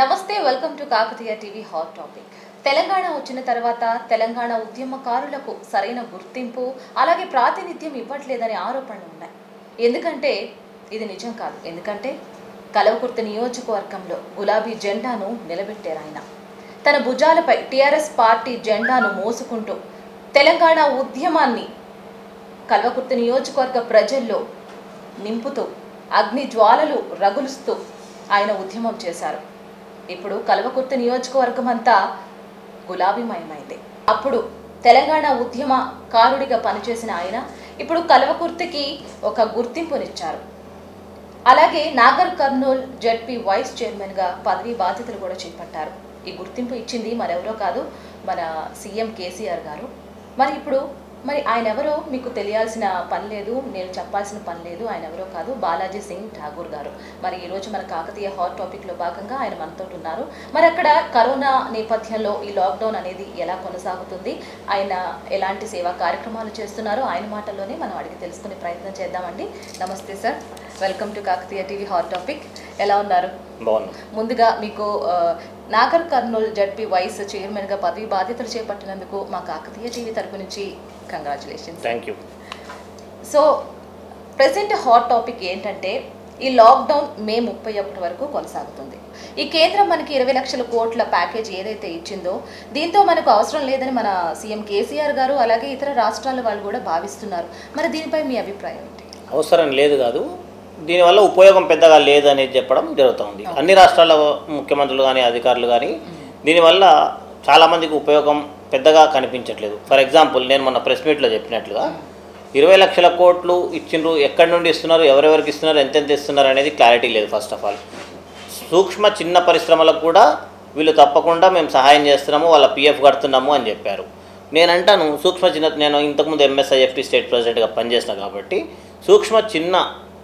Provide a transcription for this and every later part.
నమస్తే welcome to Kakatiya TV hot topic Telangana వచ్చిన తర్వాత తెలంగాణ ఉద్యమకారులకు సరైన గుర్తింపు అలాగే ప్రాతినిధ్యం ఇవ్వట్లేదనే ఆరోపణలు ఉన్నాయి. ఎందుకంటే ఇది నిజం కాదు. ఎందుకంటే కలవకుర్తి నియోజకవర్గంలో గులాబీ జెండాను నిలబెట్టారు ఆయన. తన భుజాలపై టీఆర్ఎస్ పార్టీ జెండాను మోసుకుంటూ తెలంగాణ ఉద్యమాన్ని కల్వకుర్తి నియోజకవర్గ ప్రజల్లో నింపుతూ అగ్ని జ్వాలలు రగులుస్తూ ఆయన ఉద్యమం చేశారు. ఇప్పుడు కల్వకుర్తి నియోజకవర్గం అంతా గులాబీమయమైంది. అప్పుడు తెలంగాణ ఉద్యమ కారుడిగా పనిచేసిన ఆయన ఇప్పుడు కల్వకుర్తికి ఒక గుర్తింపునిచ్చారు. అలాగే నాగర్ కర్నూల్ జడ్పీ వైస్ చైర్మన్గా పదవీ బాధ్యతలు కూడా చేపట్టారు. ఈ గుర్తింపు ఇచ్చింది మరెవరో కాదు మన సీఎం కేసీఆర్ గారు. మరి ఇప్పుడు మరి ఆయన ఎవరో మీకు తెలియాల్సిన పని లేదు నేను చెప్పాల్సిన పని లేదు ఆయన ఎవరో కాదు బాలాజీ సింగ్ ఠాగూర్ గారు. మరి ఈరోజు మన కాకతీయ హాట్ టాపిక్లో భాగంగా ఆయన మనతో ఉన్నారు. మరి అక్కడ కరోనా నేపథ్యంలో ఈ లాక్డౌన్ అనేది ఎలా కొనసాగుతుంది? ఆయన ఎలాంటి సేవా కార్యక్రమాలు చేస్తున్నారో ఆయన మాటల్లోనే మనం అడిగి తెలుసుకునే ప్రయత్నం చేద్దామండి. నమస్తే sir. Welcome to Kakatiya TV hot topic. ఎలా ఉన్నారు? ముందుగా మీకు నాగర్ కర్నూల్ జడ్పీ వైస్ చైర్మన్గా పదవి బాధ్యతలు చేపట్టినందుకు మా కాకతీయ టీవీ తరపు నుంచి congratulations thank you so present hot topic ఏంటంటే ఈ లాక్డౌన్ మే ముప్పై ఒకటి వరకు కొనసాగుతుంది. ఈ కేంద్రం మనకి ఇరవై లక్షల కోట్ల ప్యాకేజ్ ఏదైతే ఇచ్చిందో దీంతో మనకు అవసరం లేదని మన సీఎం కేసీఆర్ గారు అలాగే ఇతర రాష్ట్రాల వాళ్ళు కూడా భావిస్తున్నారు. మరి దీనిపై మీ అభిప్రాయం ఏంటి? అవసరం లేదు కాదు. దీనివల్ల ఉపయోగం పెద్దగా లేదనేది చెప్పడం జరుగుతుంది. అన్ని రాష్ట్రాల ముఖ్యమంత్రులు కానీ అధికారులు కానీ దీనివల్ల చాలామందికి ఉపయోగం పెద్దగా కనిపించట్లేదు. ఫర్ ఎగ్జాంపుల్ నేను మొన్న ప్రెస్ మీట్లో చెప్పినట్లుగా ఇరవై లక్షల కోట్లు ఇచ్చిండ్రు ఎక్కడి నుండి ఇస్తున్నారు ఎవరెవరికి ఇస్తున్నారు ఎంతెంత ఇస్తున్నారు అనేది క్లారిటీ లేదు ఫస్ట్ ఆఫ్ ఆల్ సూక్ష్మ చిన్న పరిశ్రమలకు కూడా వీళ్ళు తప్పకుండా మేము సహాయం చేస్తున్నాము వాళ్ళ పిఎఫ్ కడుతున్నాము అని చెప్పారు. నేను అంటాను సూక్ష్మ చిన్న నేను ఇంతకుముందు ఎంఎస్ఐఎఫ్టీ స్టేట్ ప్రెసిడెంట్గా పనిచేసిన కాబట్టి సూక్ష్మ చిన్న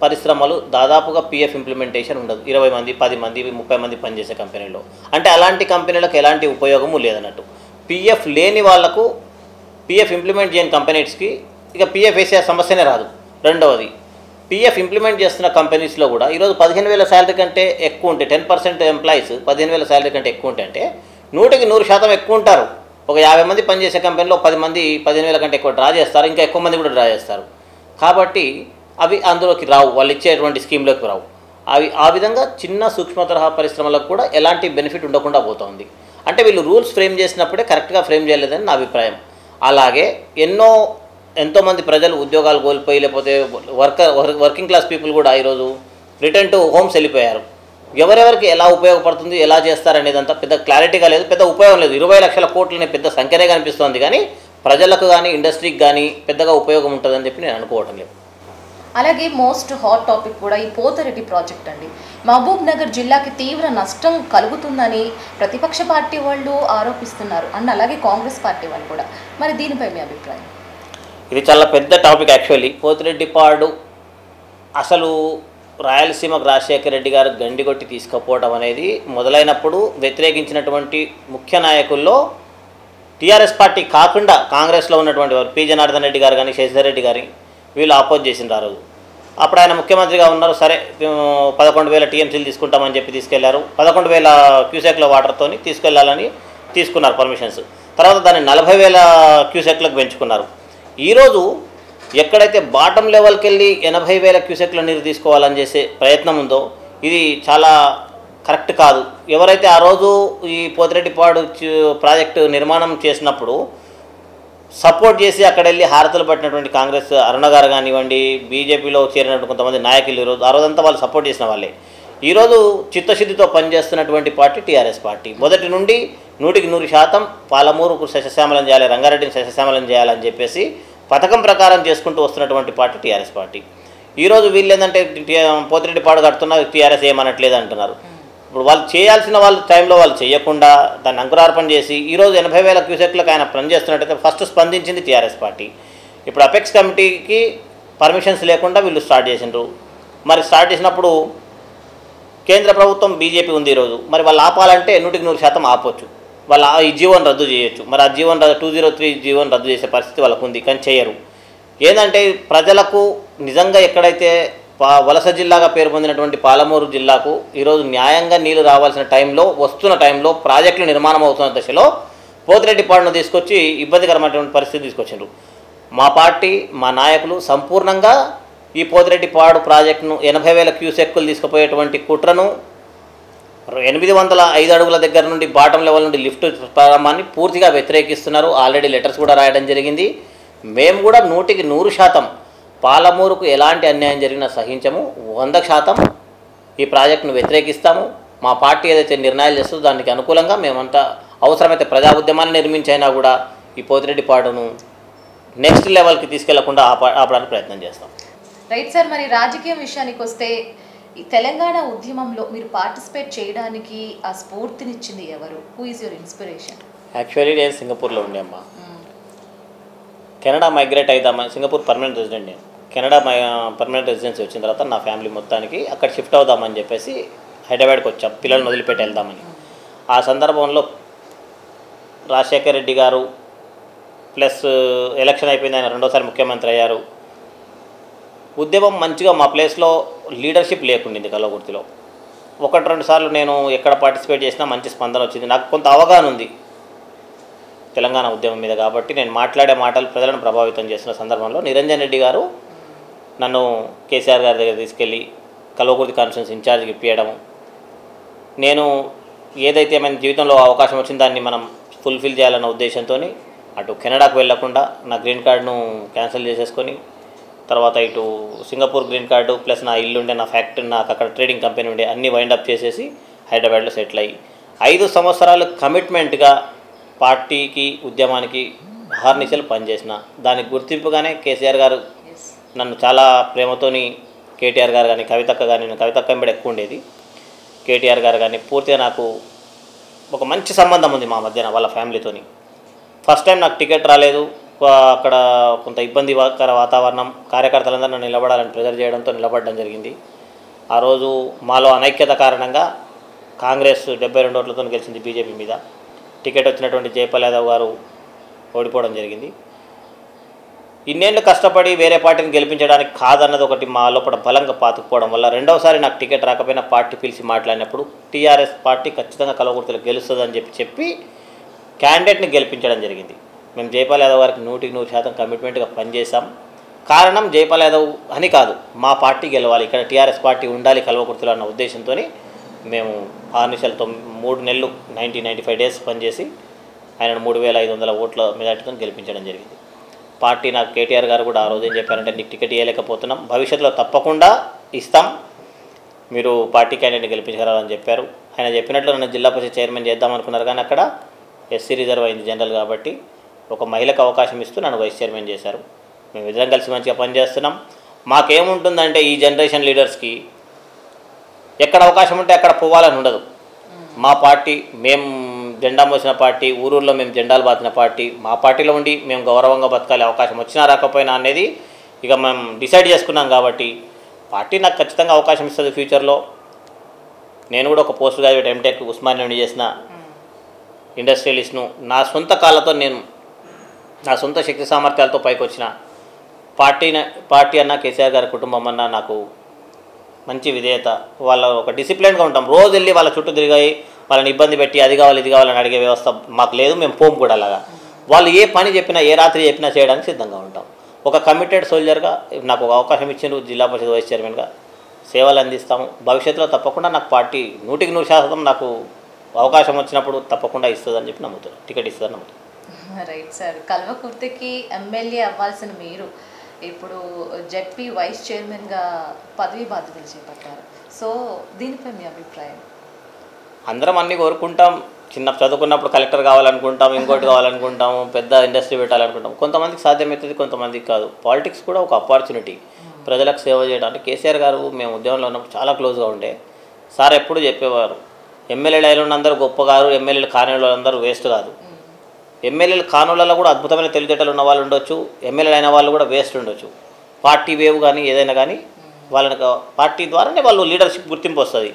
పరిశ్రమలు దాదాపుగా పిఎఫ్ ఇంప్లిమెంటేషన్ ఉండదు. ఇరవై మంది పది మంది ముప్పై మంది పనిచేసే కంపెనీలో అంటే అలాంటి కంపెనీలకు ఎలాంటి ఉపయోగము లేదన్నట్టు. పిఎఫ్ లేని వాళ్ళకు పిఎఫ్ ఇంప్లిమెంట్ చేయని కంపెనీస్కి ఇక పిఎఫ్ వేసే సమస్యనే రాదు. రెండవది పిఎఫ్ ఇంప్లిమెంట్ చేస్తున్న కంపెనీస్లో కూడా ఈరోజు పదిహేను వేల శాలరీ కంటే ఎక్కువ ఉంటే టెన్ పర్సెంట్ ఎంప్లాయీస్ పదిహేను వేల శాలరీ కంటే ఎక్కువ ఉంటే అంటే నూటికి నూరు శాతం ఎక్కువ ఉంటారు. ఒక యాభై మంది పనిచేసే కంపెనీలో పది మంది పదిహేను వేల కంటే ఎక్కువ డ్రా చేస్తారు ఇంకా ఎక్కువ మంది కూడా డ్రా చేస్తారు. కాబట్టి అవి అందులోకి రావు వాళ్ళు ఇచ్చేటువంటి స్కీమ్లోకి రావు. అవి ఆ విధంగా చిన్న సూక్ష్మ తరహా పరిశ్రమలకు కూడా ఎలాంటి బెనిఫిట్ ఉండకుండా పోతుంది అంటే వీళ్ళు రూల్స్ ఫ్రేమ్ చేసినప్పుడే కరెక్ట్గా ఫ్రేమ్ చేయలేదని నా అభిప్రాయం. అలాగే ఎన్నో ఎంతోమంది ప్రజలు ఉద్యోగాలు కోల్పోయి లేకపోతే వర్కర్ వర్కింగ్ క్లాస్ పీపుల్ కూడా ఈరోజు రిటర్న్ టు హోమ్స్ వెళ్ళిపోయారు. ఎవరెవరికి ఎలా ఉపయోగపడుతుంది ఎలా చేస్తారనేదంతా పెద్ద క్లారిటీగా లేదు పెద్ద ఉపయోగం లేదు. ఇరవై లక్షల కోట్లని పెద్ద సంఖ్యనే కనిపిస్తోంది కానీ ప్రజలకు కానీ ఇండస్ట్రీకి కానీ పెద్దగా ఉపయోగం ఉంటుందని చెప్పి నేను అనుకోవటం లేదు. అలాగే మోస్ట్ హాట్ టాపిక్ కూడా ఈ పోతరెడ్డి ప్రాజెక్ట్ అండి. మహబూబ్ నగర్ జిల్లాకి తీవ్ర నష్టం కలుగుతుందని ప్రతిపక్ష పార్టీ వాళ్ళు ఆరోపిస్తున్నారు అండ్ అలాగే కాంగ్రెస్ పార్టీ వాళ్ళు కూడా. మరి దీనిపై మీ అభిప్రాయం? ఇది చాలా పెద్ద టాపిక్ యాక్చువల్లీ. పోతిరెడ్డిపాడు అసలు రాయలసీమకు రాజశేఖర రెడ్డి గారు గండి కొట్టి తీసుకుపోవడం అనేది మొదలైనప్పుడు వ్యతిరేకించినటువంటి ముఖ్య నాయకుల్లో టీఆర్ఎస్ పార్టీ కాకుండా కాంగ్రెస్లో ఉన్నటువంటి వారు పి జనార్దన్ రెడ్డి గారు కానీ శశిధర్ రెడ్డి గారి వీళ్ళు ఆపోజ్ చేసిండ్రు ఆ రోజు. అప్పుడు ఆయన ముఖ్యమంత్రిగా ఉన్నారు. సరే పదకొండు వేల టీఎంసీలు తీసుకుంటామని చెప్పి తీసుకెళ్ళారు. పదకొండు వేల క్యూసెక్ల వాటర్తోని తీసుకెళ్ళాలని తీసుకున్నారు పర్మిషన్స్. తర్వాత దాన్ని నలభై వేల క్యూసెక్లకు పెంచుకున్నారు. ఈరోజు ఎక్కడైతే బాటం లెవెల్కి వెళ్ళి ఎనభై వేల క్యూసెక్ల నీరు తీసుకోవాలని చేసే ప్రయత్నం ఉందో ఇది చాలా కరెక్ట్ కాదు. ఎవరైతే ఆ రోజు ఈ పోతిరెడ్డిపాడు ప్రాజెక్టు నిర్మాణం చేసినప్పుడు సపోర్ట్ చేసి అక్కడ వెళ్ళి హారతలు పట్టినటువంటి కాంగ్రెస్ అరుణ గారు కానివ్వండి బీజేపీలో చేరినటువంటి కొంతమంది నాయకులు ఈరోజు ఆ రోజంతా వాళ్ళు సపోర్ట్ చేసిన వాళ్ళే. ఈరోజు చిత్తశుద్ధితో పనిచేస్తున్నటువంటి పార్టీ టీఆర్ఎస్ పార్టీ. మొదటి నుండి నూటికి నూరు శాతం పాలమూరుకు శశశ్యామలం చేయాలి రంగారెడ్డిని శశశ్యామలం చేయాలని చెప్పేసి పథకం ప్రకారం చేసుకుంటూ వస్తున్నటువంటి పార్టీ టీఆర్ఎస్ పార్టీ. ఈరోజు వీళ్ళు ఏంటంటే పోతిరెడ్డి పాడు కడుతున్నారు టీఆర్ఎస్ ఏమనట్లేదు అంటున్నారు. ఇప్పుడు వాళ్ళు చేయాల్సిన వాళ్ళ టైంలో వాళ్ళు చేయకుండా దాన్ని అంకురార్పణ చేసి ఈరోజు ఎనభై వేల క్యూసెక్లకు ఆయన పనిచేస్తున్నట్టయితే ఫస్ట్ స్పందించింది టీఆర్ఎస్ పార్టీ. ఇప్పుడు అపెక్స్ కమిటీకి పర్మిషన్స్ లేకుండా వీళ్ళు స్టార్ట్ చేసిండ్రు. మరి స్టార్ట్ చేసినప్పుడు కేంద్ర ప్రభుత్వం బీజేపీ ఉంది ఈరోజు మరి వాళ్ళు ఆపాలంటే నూటికి నూరు శాతం ఆపొచ్చు. వాళ్ళు ఈ జీవోని రద్దు చేయొచ్చు. మరి ఆ జీవన్ టూ జీరో త్రీ జీవోని రద్దు చేసే పరిస్థితి వాళ్ళకు ఉంది. కానీ చేయరు. ఏంటంటే ప్రజలకు నిజంగా ఎక్కడైతే పా వలస జిల్లాగా పేరు పొందినటువంటి పాలమూరు జిల్లాకు ఈరోజు న్యాయంగా నీళ్ళు రావాల్సిన టైంలో వస్తున్న టైంలో ప్రాజెక్టులు నిర్మాణం అవుతున్న దశలో పోతిరెడ్డిపాడును తీసుకొచ్చి ఇబ్బందికరమైనటువంటి పరిస్థితి తీసుకొచ్చిండ్రు. మా పార్టీ మా నాయకులు సంపూర్ణంగా ఈ పోతిరెడ్డిపాడు ప్రాజెక్టును ఎనభై వేల క్యూసెక్కులు తీసుకుపోయేటువంటి కుట్రను ఎనిమిది వందల ఐదు అడుగుల దగ్గర నుండి బాటం లెవెల్ నుండి లిఫ్ట్ ప్రారంభాన్ని పూర్తిగా వ్యతిరేకిస్తున్నారు. ఆల్రెడీ లెటర్స్ కూడా రాయడం జరిగింది. మేము కూడా నూటికి నూరు శాతం పాలమూరుకు ఎలాంటి అన్యాయం జరిగినా సహించము. వంద శాతం ఈ ప్రాజెక్టును వ్యతిరేకిస్తాము. మా పార్టీ ఏదైతే నిర్ణయాలు చేస్తుందో దానికి అనుకూలంగా మేమంతా అవసరమైతే ప్రజా ఉద్యమాన్ని నిర్మించైనా కూడా ఈ పోతిరెడ్డిపాడును నెక్స్ట్ లెవెల్కి తీసుకెళ్ళకుండా ఆప ఆపడానికి ప్రయత్నం చేస్తాం. రైట్ సార్ మరి రాజకీయం విషయానికి వస్తే ఈ తెలంగాణ ఉద్యమంలో మీరు పార్టిసిపేట్ చేయడానికి ఆ స్ఫూర్తినిచ్చింది ఎవరు? Who is your inspiration actually నేను సింగపూర్లో ఉండే అమ్మా. కెనడా మైగ్రేట్ అవుదామని సింగపూర్ పర్మనెంట్ రెసిడెంట్ నేను కెనడా మై పర్మనెంట్ రెసిడెన్సీ వచ్చిన తర్వాత నా ఫ్యామిలీ మొత్తానికి అక్కడ షిఫ్ట్ అవుదామని చెప్పేసి హైదరాబాద్కి వచ్చాం. పిల్లల్ని వదిలిపెట్టి వెళ్దామని. ఆ సందర్భంలో రాజశేఖర రెడ్డి గారు ప్లస్ ఎలక్షన్ అయిపోయింది ఆయన రెండోసారి ముఖ్యమంత్రి అయ్యారు. ఉద్యమం మంచిగా మా ప్లేస్లో లీడర్షిప్ లేకుండింది కల్లగుర్తిలో ఒకటి రెండు సార్లు నేను ఎక్కడ పార్టిసిపేట్ చేసినా మంచి స్పందన వచ్చింది. నాకు కొంత అవగాహన ఉంది. తెలంగాణ ఉద్యమం మీద కాబట్టి నేను మాట్లాడే మాటలు ప్రజలను ప్రభావితం చేసిన సందర్భంలో నిరంజన్ రెడ్డి గారు నన్ను కేసీఆర్ గారి దగ్గర తీసుకెళ్ళి కల్వకుర్తి కాన్ఫరెన్స్ ఇన్ఛార్జ్కి ఇప్పించడం నేను ఏదైతే మన జీవితంలో అవకాశం వచ్చిన దాన్ని మనం ఫుల్ఫిల్ చేయాలన్న ఉద్దేశంతో అటు కెనడాకు వెళ్ళకుండా నా గ్రీన్ కార్డును క్యాన్సిల్ చేసేసుకొని తర్వాత ఇటు సింగపూర్ గ్రీన్ కార్డు ప్లస్ నా ఇల్లు ఉండే నా ఫ్యాక్టరీ నాకు అక్కడ ట్రేడింగ్ కంపెనీ ఉండే అన్నీ వైండప్ చేసేసి హైదరాబాద్లో సెటిల్ అయ్యి. ఐదు సంవత్సరాలు కమిట్మెంట్గా పార్టీకి ఉద్యమానికి హార్నిశలు పనిచేసిన. దానికి గుర్తింపుగానే కేసీఆర్ గారు నన్ను చాలా ప్రేమతోని కేటీఆర్ గారు కానీ కవితక్క కానీ నేను కవితక్క వెంబడి ఎక్కువ ఉండేది. కేటీఆర్ గారు కానీ పూర్తిగా నాకు ఒక మంచి సంబంధం ఉంది మా మధ్యన వాళ్ళ ఫ్యామిలీతోని ఫస్ట్ టైం నాకు టికెట్ రాలేదు. అక్కడ కొంత ఇబ్బందికర వాతావరణం కార్యకర్తలందరూ నన్ను నిలబడాలని ప్రెజర్ చేయడంతో నిలబడడం జరిగింది. ఆ రోజు మాలో అనైక్యత కారణంగా కాంగ్రెస్ డెబ్బై రెండు ఓట్లతో గెలిచింది బీజేపీ మీద. టికెట్ వచ్చినటువంటి జయపాల్ యాదవ్ గారు ఓడిపోవడం జరిగింది. ఇన్నేళ్ళు కష్టపడి వేరే పార్టీని గెలిపించడానికి కాదన్నది ఒకటి మా లోపల బలంగా పాతుకుపోవడం వల్ల రెండవసారి నాకు టికెట్ రాకపోయినా పార్టీ పిలిచి మాట్లాడినప్పుడు టీఆర్ఎస్ పార్టీ ఖచ్చితంగా కలవకుర్తిలో గెలుస్తుందని చెప్పి చెప్పి క్యాండిడేట్ని గెలిపించడం జరిగింది. మేము జైపాల్ యాదవ్ గారికి నూటికి నూరు శాతం కమిట్మెంట్గా పనిచేశాం. కారణం జైపాల్ యాదవ్ అని కాదు మా పార్టీ గెలవాలి ఇక్కడ టీఆర్ఎస్ పార్టీ ఉండాలి కల్వకుర్తిలో అన్న ఉద్దేశంతో మేము ఆరు నిమిషాలు తొమ్మిది మూడు నెలలు నైంటీ నైంటీ ఫైవ్ డేస్ పనిచేసి ఆయన మూడు వేల ఐదు వందల ఓట్ల మెజార్టీతో గెలిపించడం జరిగింది. పార్టీ నాకు కేటీఆర్ గారు కూడా ఆ రోజు ఏం చెప్పారంటే నీకు టికెట్ ఇవ్వలేకపోతున్నాం భవిష్యత్తులో తప్పకుండా ఇస్తాం. మీరు పార్టీ క్యాండిడేట్ గెలిపించగలరని చెప్పారు. ఆయన చెప్పినట్లు నన్ను జిల్లా పరిషత్ చైర్మన్ చేద్దాం అనుకున్నారు. కానీ అక్కడ ఎస్సీ రిజర్వ్ అయింది జనరల్ కాబట్టి ఒక మహిళకు అవకాశం ఇస్తూ నన్ను వైస్ చైర్మన్ చేశారు. మేము ఇద్దరం కలిసి మంచిగా పనిచేస్తున్నాం. మాకేముంటుందంటే ఈ జనరేషన్ లీడర్స్కి ఎక్కడ అవకాశం ఉంటే అక్కడ పోవాలని ఉండదు. మా పార్టీ మేము జెండా మోసిన పార్టీ ఊరూరులో మేము జెండాలు బాతిన పార్టీ మా పార్టీలో ఉండి మేము గౌరవంగా బతకాలి అవకాశం వచ్చినా రాకపోయినా అనేది ఇక మేము డిసైడ్ చేసుకున్నాం కాబట్టి పార్టీ నాకు ఖచ్చితంగా అవకాశం ఇస్తుంది ఫ్యూచర్లో. నేను కూడా ఒక పోస్ట్ గ్రాడ్యుయేట్ ఎంటెక్ ఉస్మానియా నుండి చేసిన ఇండస్ట్రియలిస్ట్ను నా సొంత కాళ్ళతో నేను నా సొంత శక్తి సామర్థ్యాలతో పైకి వచ్చిన పార్టీ పార్టీ అన్న కేసీఆర్ గారి కుటుంబం అన్న నాకు మంచి విధేయత. వాళ్ళ ఒక డిసిప్లిన్గా ఉంటాం. రోజు వెళ్ళి వాళ్ళ చుట్టూ తిరిగాయి వాళ్ళని ఇబ్బంది పెట్టి అది కావాలి ఇది కావాలని అడిగే వ్యవస్థ మాకు లేదు. మేము పోము కూడా అలాగా. వాళ్ళు ఏ పని చెప్పినా ఏ రాత్రి చెప్పినా చేయడానికి సిద్ధంగా ఉంటాం. ఒక కమిటెడ్ సోల్జర్గా నాకు ఒక అవకాశం ఇచ్చిండ్రు జిల్లా పరిషత్ వైస్ చైర్మన్గా సేవలు అందిస్తాము. భవిష్యత్తులో తప్పకుండా నాకు పార్టీ నూటికి నూరు శాతం నాకు అవకాశం వచ్చినప్పుడు తప్పకుండా ఇస్తుందని చెప్పి నమ్ముతాను టికెట్ ఇస్తుందని నమ్ముతాను రైట్ సార్ కల్వకుర్తికి ఎమ్మెల్యే అవ్వాల్సిన మీరు ఇప్పుడు జెడ్పీ వైస్ చైర్మన్గా పదవి బాధ్యతలు చేపట్టారు. సో దీనిపై మీ అభిప్రాయం? అందరం అన్నీ కోరుకుంటాం. చిన్న చదువుకున్నప్పుడు కలెక్టర్ కావాలనుకుంటాం ఇంకోటి కావాలనుకుంటాం పెద్ద ఇండస్ట్రీ పెట్టాలనుకుంటాం. కొంతమందికి సాధ్యమవుతుంది కొంతమందికి కాదు. పాలిటిక్స్ కూడా ఒక ఆపర్చునిటీ ప్రజలకు సేవ చేయడానికి. కేసీఆర్ గారు మేము ఉద్యమంలో ఉన్నప్పుడు చాలా క్లోజ్గా ఉండే. సార్ ఎప్పుడు చెప్పేవారు ఎమ్మెల్యేలు అయిన అందరూ గొప్ప గారు ఎమ్మెల్యేలు కాని వాళ్ళందరూ వేస్ట్ కాదు. ఎమ్మెల్యేలు కానులలో కూడా అద్భుతమైన తెలివితేటలు ఉన్న వాళ్ళు ఉండొచ్చు. ఎమ్మెల్యేలు అయిన వాళ్ళు కూడా వేస్ట్ ఉండొచ్చు. పార్టీ వేవ్ కానీ ఏదైనా కానీ వాళ్ళని పార్టీ ద్వారానే వాళ్ళు లీడర్షిప్ గుర్తింపు వస్తుంది.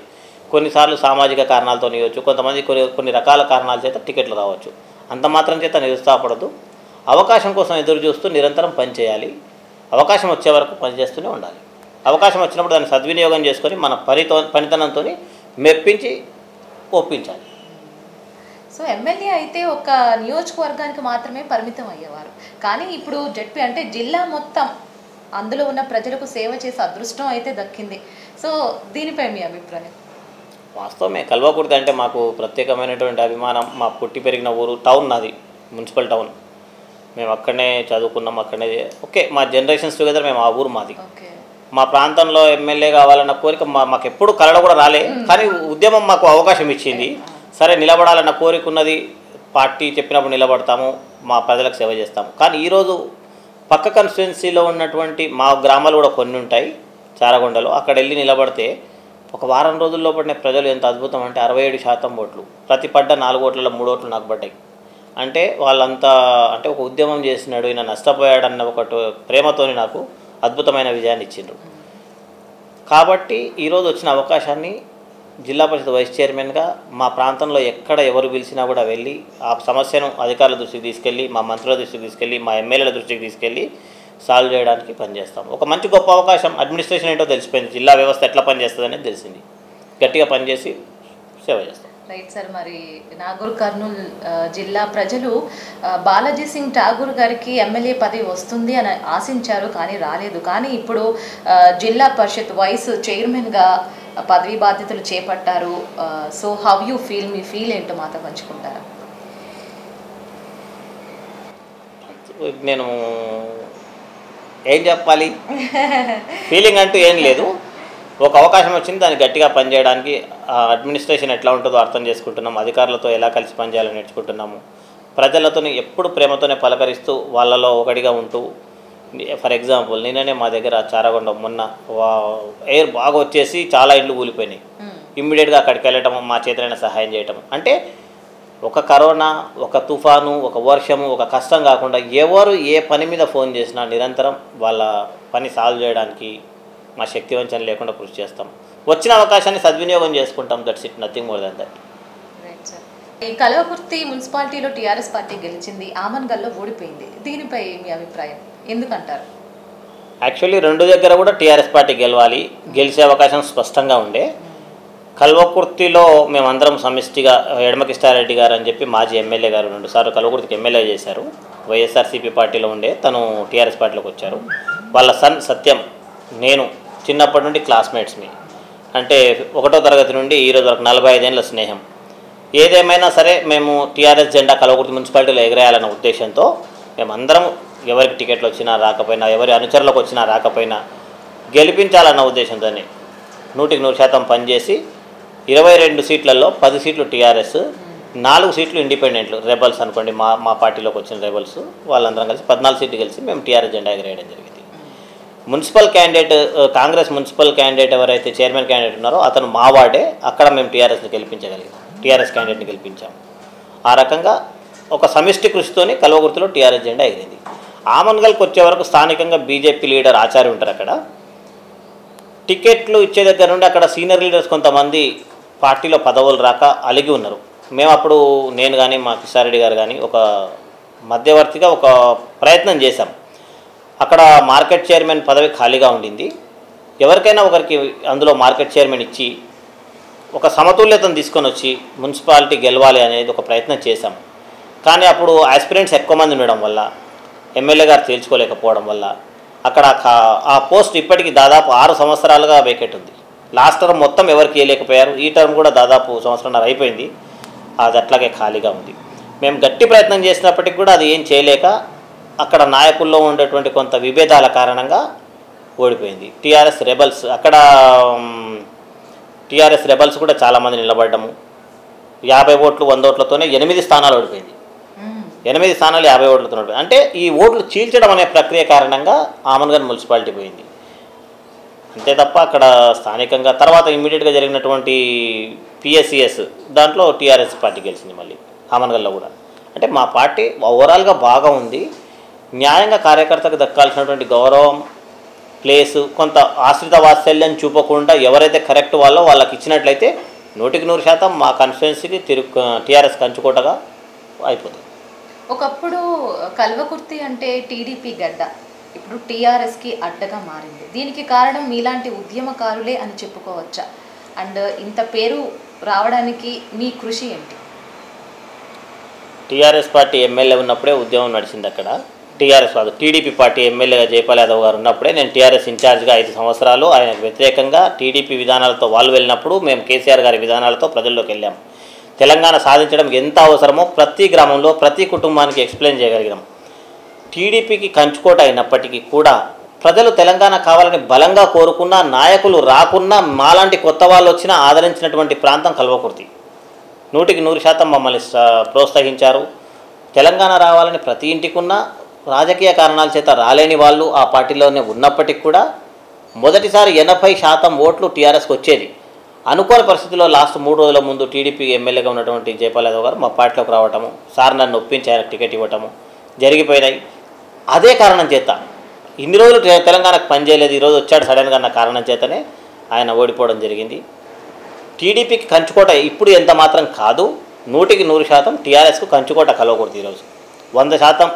కొన్నిసార్లు సామాజిక కారణాలతో ఇవ్వచ్చు. కొంతమంది కొన్ని కొన్ని రకాల కారణాల చేత టికెట్లు రావచ్చు. అంత మాత్రం చేత నిరుత్సాహపడదు అవకాశం కోసం ఎదురు చూస్తూ నిరంతరం పనిచేయాలి. అవకాశం వచ్చే వరకు పనిచేస్తూనే ఉండాలి. అవకాశం వచ్చినప్పుడు దాన్ని సద్వినియోగం చేసుకొని మన పనితో పనితనంతో మెప్పించి ఒప్పించాలి. సో ఎమ్మెల్యే అయితే ఒక నియోజకవర్గానికి మాత్రమే పరిమితం అయ్యేవారు. కానీ ఇప్పుడు జడ్పీ అంటే జిల్లా మొత్తం అందులో ఉన్న ప్రజలకు సేవ చేసే అదృష్టం అయితే దక్కింది. సో దీనిపై మీ అభిప్రాయం? వాస్తవమే కల్వకుర్తి అంటే మాకు ప్రత్యేకమైనటువంటి అభిమానం. మా పుట్టి పెరిగిన ఊరు టౌన్ నాది మున్సిపల్ టౌన్. మేము అక్కడనే చదువుకున్నాం అక్కడనే ఓకే మా జనరేషన్స్ టుగెదర్ మేము ఆ ఊరు మాది. మా ప్రాంతంలో ఎమ్మెల్యే కావాలన్న కోరిక మా మాకు ఎప్పుడు కలడ కూడా రాలే. కానీ ఉద్యమం మాకు అవకాశం ఇచ్చింది. సరే నిలబడాలన్న కోరిక ఉన్నది. పార్టీ చెప్పినప్పుడు నిలబడతాము మా ప్రజలకు సేవ చేస్తాము. కానీ ఈరోజు పక్క కాన్స్టిట్యున్సీలో ఉన్నటువంటి మా గ్రామాలు కూడా కొన్ని ఉంటాయి చారగొండలో. అక్కడ వెళ్ళి నిలబడితే ఒక వారం రోజుల్లో పడిన ప్రజలు ఎంత అద్భుతం అంటే అరవై ఏడు శాతం ఓట్లు. ప్రతి పడ్డ నాలుగు ఓట్లలో మూడు ఓట్లు నాకు పడ్డాయి. అంటే వాళ్ళంతా అంటే ఒక ఉద్యమం చేసినాడు ఈయన నష్టపోయాడన్న ఒక ప్రేమతోని నాకు అద్భుతమైన విజయాన్ని ఇచ్చిండ్రు. కాబట్టి ఈరోజు వచ్చిన అవకాశాన్ని జిల్లా పరిషత్ వైస్ చైర్మన్గా మా ప్రాంతంలో ఎక్కడ ఎవరు పిలిచినా కూడా వెళ్ళి ఆ సమస్యను అధికారుల దృష్టికి తీసుకెళ్ళి మా మంత్రుల దృష్టికి తీసుకెళ్ళి మా ఎమ్మెల్యేల దృష్టికి తీసుకెళ్ళి సాల్వ్ చేయడానికి పనిచేస్తాం. ఒక మంచి గొప్ప అవకాశం అడ్మినిస్ట్రేషన్ ఏంటో తెలిసిపోయింది. జిల్లా వ్యవస్థ ఎట్లా పనిచేస్తుంది అనేది తెలిసింది. గట్టిగా పనిచేసి సేవ చేస్తాం. రైట్ సార్ మరి నాగూర్ కర్నూల్ జిల్లా ప్రజలు బాలాజీ సింగ్ ఠాగూర్ గారికి ఎమ్మెల్యే పదవి వస్తుంది అని ఆశించారు కానీ రాలేదు. కానీ ఇప్పుడు జిల్లా పరిషత్ వైస్ చైర్మన్గా పదవీ బాధ్యతలు చేపట్టారు. సో హౌ యూ ఫీల్ మీ ఫీల్ ఏంటో మాతో పంచుకుంటారా? నేను ఏం చెప్పాలి? ఫీలింగ్ అంటూ ఏం లేదు. ఒక అవకాశం వచ్చింది దాన్ని గట్టిగా పనిచేయడానికి అడ్మినిస్ట్రేషన్ ఎట్లా ఉంటుందో అర్థం చేసుకుంటున్నాం అధికారులతో ఎలా కలిసి పనిచేయాలని నేర్చుకుంటున్నాము. ప్రజలతో ఎప్పుడు ప్రేమతోనే పలకరిస్తూ వాళ్ళలో ఒకటిగా ఉంటూ ఫర్ ఎగ్జాంపుల్ నిన్ననే మా దగ్గర చారగొండ మొన్న ఎయిర్ బాగా వచ్చేసి చాలా ఇండ్లు కూలిపోయినాయి. మ్మ్. ఇమ్మీడియట్గా అక్కడికి వెళ్ళటం మా చేతులైన సహాయం చేయటం అంటే ఒక కరోనా ఒక తుఫాను ఒక వర్షము ఒక కష్టం కాకుండా ఎవరు ఏ పని మీద ఫోన్ చేసినా నిరంతరం వాళ్ళ పని సాల్వ్ చేయడానికి మా శక్తి వంచన లేకుండా కృషి చేస్తాం. వచ్చిన అవకాశాన్ని సద్వినియోగం చేసుకుంటాం. That's it. Nothing more than that. ఈ కలవకుర్తి మున్సిపాలిటీలో టీఆర్ఎస్ పార్టీ గెలిచింది. ఆమన్గల్లో ఓడిపోయింది. దీనిపై మీ అభిప్రాయం? ఎందుకంటారు? యాక్చువల్లీ రెండు దగ్గర కూడా టీఆర్ఎస్ పార్టీ గెలవాలి గెలిచే అవకాశం స్పష్టంగా ఉండే. కల్వకుర్తిలో మేమందరం సమిష్టిగా ఎడమకిష్టారెడ్డి గారు అని చెప్పి మాజీ ఎమ్మెల్యే గారు రెండుసార్లు కల్వకుర్తికి ఎమ్మెల్యే చేశారు. వైఎస్ఆర్సీపీ పార్టీలో ఉండే తను టీఆర్ఎస్ పార్టీలోకి వచ్చారు. వాళ్ళ సన్ సత్యం నేను చిన్నప్పటి నుండి క్లాస్మేట్స్ని అంటే ఒకటో తరగతి నుండి ఈరోజు వరకు నలభై ఐదేళ్ళ స్నేహం. ఏదేమైనా సరే మేము టీఆర్ఎస్ జెండా కలవకుర్తి మున్సిపాలిటీలో ఎగరేయాలన్న ఉద్దేశంతో మేమందరం ఎవరికి టికెట్లు వచ్చినా రాకపోయినా ఎవరి అనుచరులకు వచ్చినా రాకపోయినా గెలిపించాలన్న ఉద్దేశంతోనే నూటికి నూరు శాతం పనిచేసి ఇరవై రెండు సీట్లలో పది సీట్లు టీఆర్ఎస్ నాలుగు సీట్లు ఇండిపెండెంట్లు రెబల్స్ అనుకోండి మా మా పార్టీలోకి వచ్చిన రెబల్స్ వాళ్ళందరం కలిసి పద్నాలుగు సీట్లు కలిసి మేము టీఆర్ఎస్ జెండా ఎగరేయడం జరిగింది. Municipal candidate Congress municipal candidate ఎవరైతే చైర్మన్ క్యాండిడేట్ ఉన్నారో అతను మా వార్డే అక్కడ మేము టీఆర్ఎస్ని గెలిపించగలిగాం టీఆర్ఎస్ క్యాండిడేట్ని గెలిపించాం. ఆ రకంగా ఒక సమిష్టి కృషితోని కల్వగుర్తిలో టీఆర్ఎస్ జెండా ఎగిరింది. ఆమన్గల్కి వచ్చే వరకు స్థానికంగా బీజేపీ లీడర్ ఆచార్య ఉంటారు అక్కడ. టికెట్లు ఇచ్చే దగ్గర నుండి అక్కడ సీనియర్ లీడర్స్ కొంతమంది పార్టీలో పదవులు రాక అలిగి ఉన్నారు. మేము అప్పుడు నేను కానీ మా కిషారెడ్డి గారు కానీ ఒక మధ్యవర్తిగా ఒక ప్రయత్నం చేశాం. అక్కడ మార్కెట్ చైర్మన్ పదవి ఖాళీగా ఉండింది. ఎవరికైనా ఒకరికి అందులో మార్కెట్ చైర్మన్ ఇచ్చి ఒక సమతుల్యతను తీసుకొని వచ్చి మున్సిపాలిటీ గెలవాలి అనేది ఒక ప్రయత్నం చేశాం. కానీ అప్పుడు ఆస్పిరెంట్స్ ఎక్కువ మంది ఉండడం వల్ల ఎమ్మెల్యే గారు తేల్చుకోలేకపోవడం వల్ల అక్కడ కా- ఆ పోస్ట్ ఇప్పటికి దాదాపు ఆరు సంవత్సరాలుగా వేకెట్ ఉంది. లాస్ట్ టర్మ్ మొత్తం ఎవరికి వేయలేకపోయారు ఈ టర్మ్ కూడా దాదాపు సంవత్సరంన్నర అయిపోయింది. అది అట్లాగే ఖాళీగా ఉంది. మేము గట్టి ప్రయత్నం చేసినప్పటికి కూడా అది ఏం చేయలేక అక్కడ నాయకుల్లో ఉండేటువంటి కొంత విభేదాల కారణంగా ఓడిపోయింది. టీఆర్ఎస్ రెబల్స్ అక్కడ టీఆర్ఎస్ రెబల్స్ కూడా చాలామంది నిలబడ్డము యాభై ఓట్లు వంద ఓట్లతోనే ఎనిమిది స్థానాలు ఓడిపోయింది. ఎనిమిది స్థానాలు యాభై ఓట్లతో అంటే ఈ ఓట్లు చీల్చడం అనే ప్రక్రియ కారణంగా ఆమన్గన్ మున్సిపాలిటీ పోయింది. అంతే తప్ప అక్కడ స్థానికంగా తర్వాత ఇమ్మీడియట్గా జరిగినటువంటి పిఎస్సిఎస్ దాంట్లో టీఆర్ఎస్ పార్టీ గెలిచింది మళ్ళీ ఆమన్గల్లో కూడా. అంటే మా పార్టీ ఓవరాల్గా బాగా ఉంది. న్యాయంగా కార్యకర్తకు దక్కాల్సినటువంటి గౌరవం ప్లేస్ కొంత ఆశ్రిత వాత్సల్యం చూపకుండా ఎవరైతే కరెక్ట్ వాళ్ళో వాళ్ళకి ఇచ్చినట్లయితే నూటికి నూరు శాతం మా కాన్స్టిట్యున్సీకి తిరుగు టీఆర్ఎస్ కంచుకోటగా అయిపోతుంది. ఒకప్పుడు కల్వకుర్తి అంటే టీడీపీ గడ్డ. ఇప్పుడు టీఆర్ఎస్కి అడ్డగా మారింది. దీనికి కారణం మీలాంటి ఉద్యమకారులే అని చెప్పుకోవచ్చా? అండ్ ఇంత పేరు రావడానికి మీ కృషి ఏంటి? టీఆర్ఎస్ పార్టీ ఎమ్మెల్యే ఉన్నప్పుడే ఉద్యమం నడిచింది అక్కడ. టీఆర్ఎస్ కాదు టీడీపీ పార్టీ ఎమ్మెల్యేగా జయపాల్ యాదవ్ గారు ఉన్నప్పుడే నేను టీఆర్ఎస్ ఇన్ఛార్జ్గా ఐదు సంవత్సరాలు. ఆయనకు వ్యతిరేకంగా టీడీపీ విధానాలతో వాళ్ళు వెళ్ళినప్పుడు మేము కేసీఆర్ గారి విధానాలతో ప్రజల్లోకి వెళ్ళాము తెలంగాణ సాధించడం ఎంత అవసరమో ప్రతి గ్రామంలో ప్రతి కుటుంబానికి ఎక్స్ప్లెయిన్ చేయగలిగినాం. టీడీపీకి కంచుకోట అయినప్పటికీ కూడా ప్రజలు తెలంగాణ కావాలని బలంగా కోరుకున్న నాయకులు రాకున్నా మాలాంటి కొత్త వాళ్ళు వచ్చినా ఆదరించినటువంటి ప్రాంతం కల్వకుర్తి. నూటికి నూరు శాతం మమ్మల్ని ప్రోత్సహించారు. తెలంగాణ రావాలని ప్రతి ఇంటికున్నా రాజకీయ కారణాల చేత రాలేని వాళ్ళు ఆ పార్టీలోనే ఉన్నప్పటికీ కూడా మొదటిసారి ఎనభై శాతం ఓట్లు టీఆర్ఎస్కి వచ్చేది. అనుకోని పరిస్థితిలో లాస్ట్ మూడు రోజుల ముందు టీడీపీ ఎమ్మెల్యేగా ఉన్నటువంటి జయపాల్ యాదవ్ గారు మా పార్టీలోకి రావటము సార్ నన్ను ఒప్పించి టికెట్ ఇవ్వటము జరిగిపోయినాయి. అదే కారణం చేత ఇన్ని రోజులు తెలంగాణకు పనిచేయలేదు ఈరోజు వచ్చాడు సడన్గా అన్న కారణం చేతనే ఆయన ఓడిపోవడం జరిగింది. టీడీపీకి కంచుకోట ఇప్పుడు ఎంత మాత్రం కాదు నూటికి నూరు శాతం టీఆర్ఎస్కు కంచుకోట కలవకూడదు ఈరోజు. వంద శాతం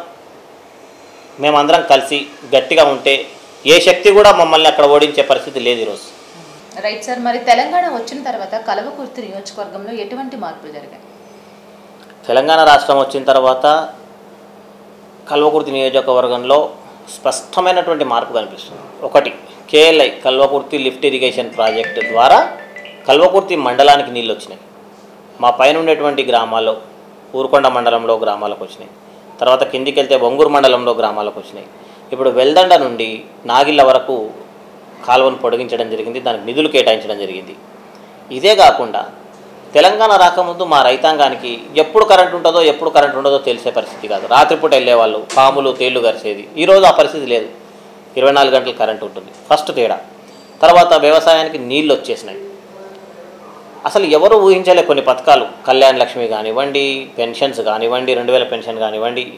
మేమందరం కలిసి గట్టిగా ఉంటే ఏ శక్తి కూడా మమ్మల్ని అక్కడ ఓడించే పరిస్థితి లేదు ఈరోజు. రైట్ సార్ మరి తెలంగాణ వచ్చిన తర్వాత కలవకుర్తి నియోజకవర్గంలో ఎటువంటి మార్పులు జరిగాయి? తెలంగాణ రాష్ట్రం వచ్చిన తర్వాత కల్వకుర్తి నియోజకవర్గంలో స్పష్టమైనటువంటి మార్పు కనిపిస్తుంది. ఒకటి KLI Kalwakurthy lift irrigation project ద్వారా కల్వకుర్తి మండలానికి నీళ్ళు వచ్చినాయి. మా పైన ఉండేటువంటి గ్రామాల్లో ఊరుకొండ మండలంలో గ్రామాలకు వచ్చినాయి. తర్వాత కిందికి వెళ్తే ఒంగూరు మండలంలో గ్రామాలకు వచ్చినాయి. ఇప్పుడు వెల్దండ నుండి నాగిళ్ళ వరకు కాలువను పొడిగించడం జరిగింది దానికి నిధులు కేటాయించడం జరిగింది. ఇదే కాకుండా తెలంగాణ రాకముందు మా రైతాంగానికి ఎప్పుడు కరెంట్ ఉంటుందో ఎప్పుడు కరెంట్ ఉండదో తెలిసే పరిస్థితి కాదు. రాత్రిపూట వెళ్ళేవాళ్ళు పాములు తేళ్ళు గరిసేది ఈరోజు ఆ పరిస్థితి లేదు. ఇరవై నాలుగు గంటలు కరెంట్ ఉంటుంది. ఫస్ట్ తేడా. తర్వాత వ్యవసాయానికి నీళ్ళు వచ్చేసినాయి. అసలు ఎవరు ఊహించలే కొన్ని పథకాలు. కళ్యాణ లక్ష్మి కానివ్వండి పెన్షన్స్ కానివ్వండి రెండు వేల పెన్షన్ కానివ్వండి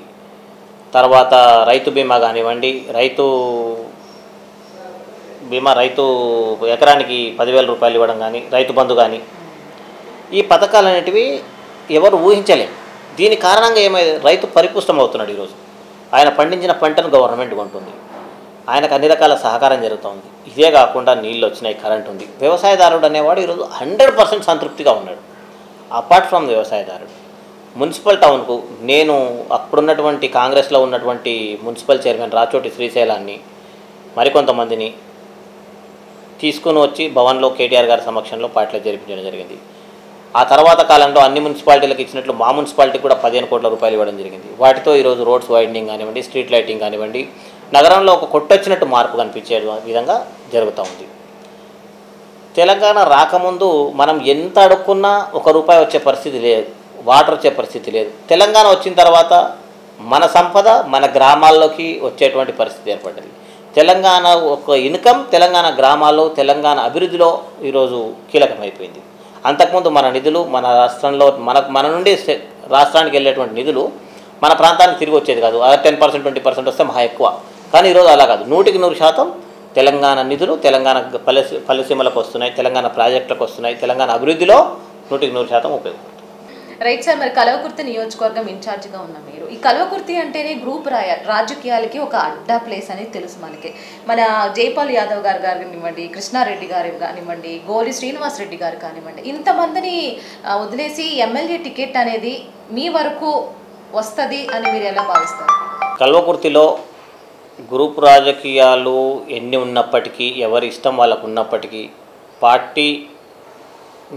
తర్వాత రైతు బీమా కానివ్వండి రైతు బీమా రైతు ఎకరానికి పదివేల రూపాయలు ఇవ్వడం కానీ రైతు బంధు కానీ. ఈ పథకాలు అనేటివి ఎవరు ఊహించలే. దీని కారణంగా ఏమైంది రైతు పరిపుష్టం అవుతున్నాడు ఈరోజు. ఆయన పండించిన పంటను గవర్నమెంట్ కొంటుంది. ఆయనకు అన్ని రకాల సహకారం జరుగుతుంది. ఇదే కాకుండా నీళ్ళు వచ్చినాయి కరెంట్ ఉంది. వ్యవసాయదారుడు అనేవాడు ఈరోజు హండ్రెడ్ పర్సెంట్ సంతృప్తిగా ఉన్నాడు. అపార్ట్ ఫ్రమ్ వ్యవసాయదారుడు. మున్సిపల్ టౌన్కు నేను అప్పుడున్నటువంటి కాంగ్రెస్లో ఉన్నటువంటి మున్సిపల్ చైర్మన్ రాచోటి శ్రీశైలాన్ని మరికొంతమందిని తీసుకుని వచ్చి భవన్లో కేటీఆర్ గారి సమక్షంలో పాటలు జరిపించడం జరిగింది. ఆ తర్వాత కాలంలో అన్ని మున్సిపాలిటీలకు ఇచ్చినట్లు మా మున్సిపాలిటీ కూడా పదిహేను కోట్ల రూపాయలు ఇవ్వడం జరిగింది. వాటితో ఈరోజు రోడ్స్ వైడనింగ్ కానివ్వండి స్ట్రీట్ లైటింగ్ కానివ్వండి నగరంలో ఒక కొట్టొచ్చినట్టు మార్పు కనిపించే విధంగా జరుగుతూ ఉంది. తెలంగాణ రాకముందు మనం ఎంత అడుక్కున్నా ఒక రూపాయి వచ్చే పరిస్థితి లేదు వాటర్ వచ్చే పరిస్థితి లేదు. తెలంగాణ వచ్చిన తర్వాత మన సంపద మన గ్రామాల్లోకి వచ్చేటువంటి పరిస్థితి ఏర్పడ్డది. తెలంగాణ ఒక ఇన్కమ్ తెలంగాణ గ్రామాల్లో తెలంగాణ అభివృద్ధిలో ఈరోజు కీలకమైపోయింది. అంతకుముందు మన నిధులు మన రాష్ట్రంలో మన మన నుండి రాష్ట్రానికి వెళ్ళేటువంటి నిధులు మన ప్రాంతానికి తిరిగి వచ్చేది కాదు. టెన్ పర్సెంట్ ట్వంటీ పర్సెంట్ వస్తే మహా ఎక్కువ. కానీ ఈరోజు అలా కాదు. నూటికి నూరు శాతం తెలంగాణ నిధులు తెలంగాణ పల్లె పల్లెసీమలకు వస్తున్నాయి తెలంగాణ ప్రాజెక్టులకు వస్తున్నాయి తెలంగాణ అభివృద్ధిలో నూటికి నూరు శాతం ఉపయోగం రైట్ సార్ మరి కలవకుర్తి నియోజకవర్గం ఇన్ఛార్జిగా ఉన్న మీరు. ఈ కలవకుర్తి అంటేనే గ్రూప్ రాయ రాజకీయాలకి ఒక అడ్డా ప్లేస్ అనేది తెలుసు మనకి. మన జైపాల్ యాదవ్ గారు కానివ్వండి కృష్ణారెడ్డి గారు కానివ్వండి గోలి శ్రీనివాస్ రెడ్డి గారు కానివ్వండి ఇంతమందిని వదిలేసి ఎమ్మెల్యే టికెట్ అనేది మీ వరకు వస్తుంది అని మీరు ఎలా భావిస్తారు? కల్వకుర్తిలో గ్రూప్ రాజకీయాలు ఎన్ని ఉన్నప్పటికీ ఎవరి ఇష్టం వాళ్ళకు ఉన్నప్పటికీ పార్టీ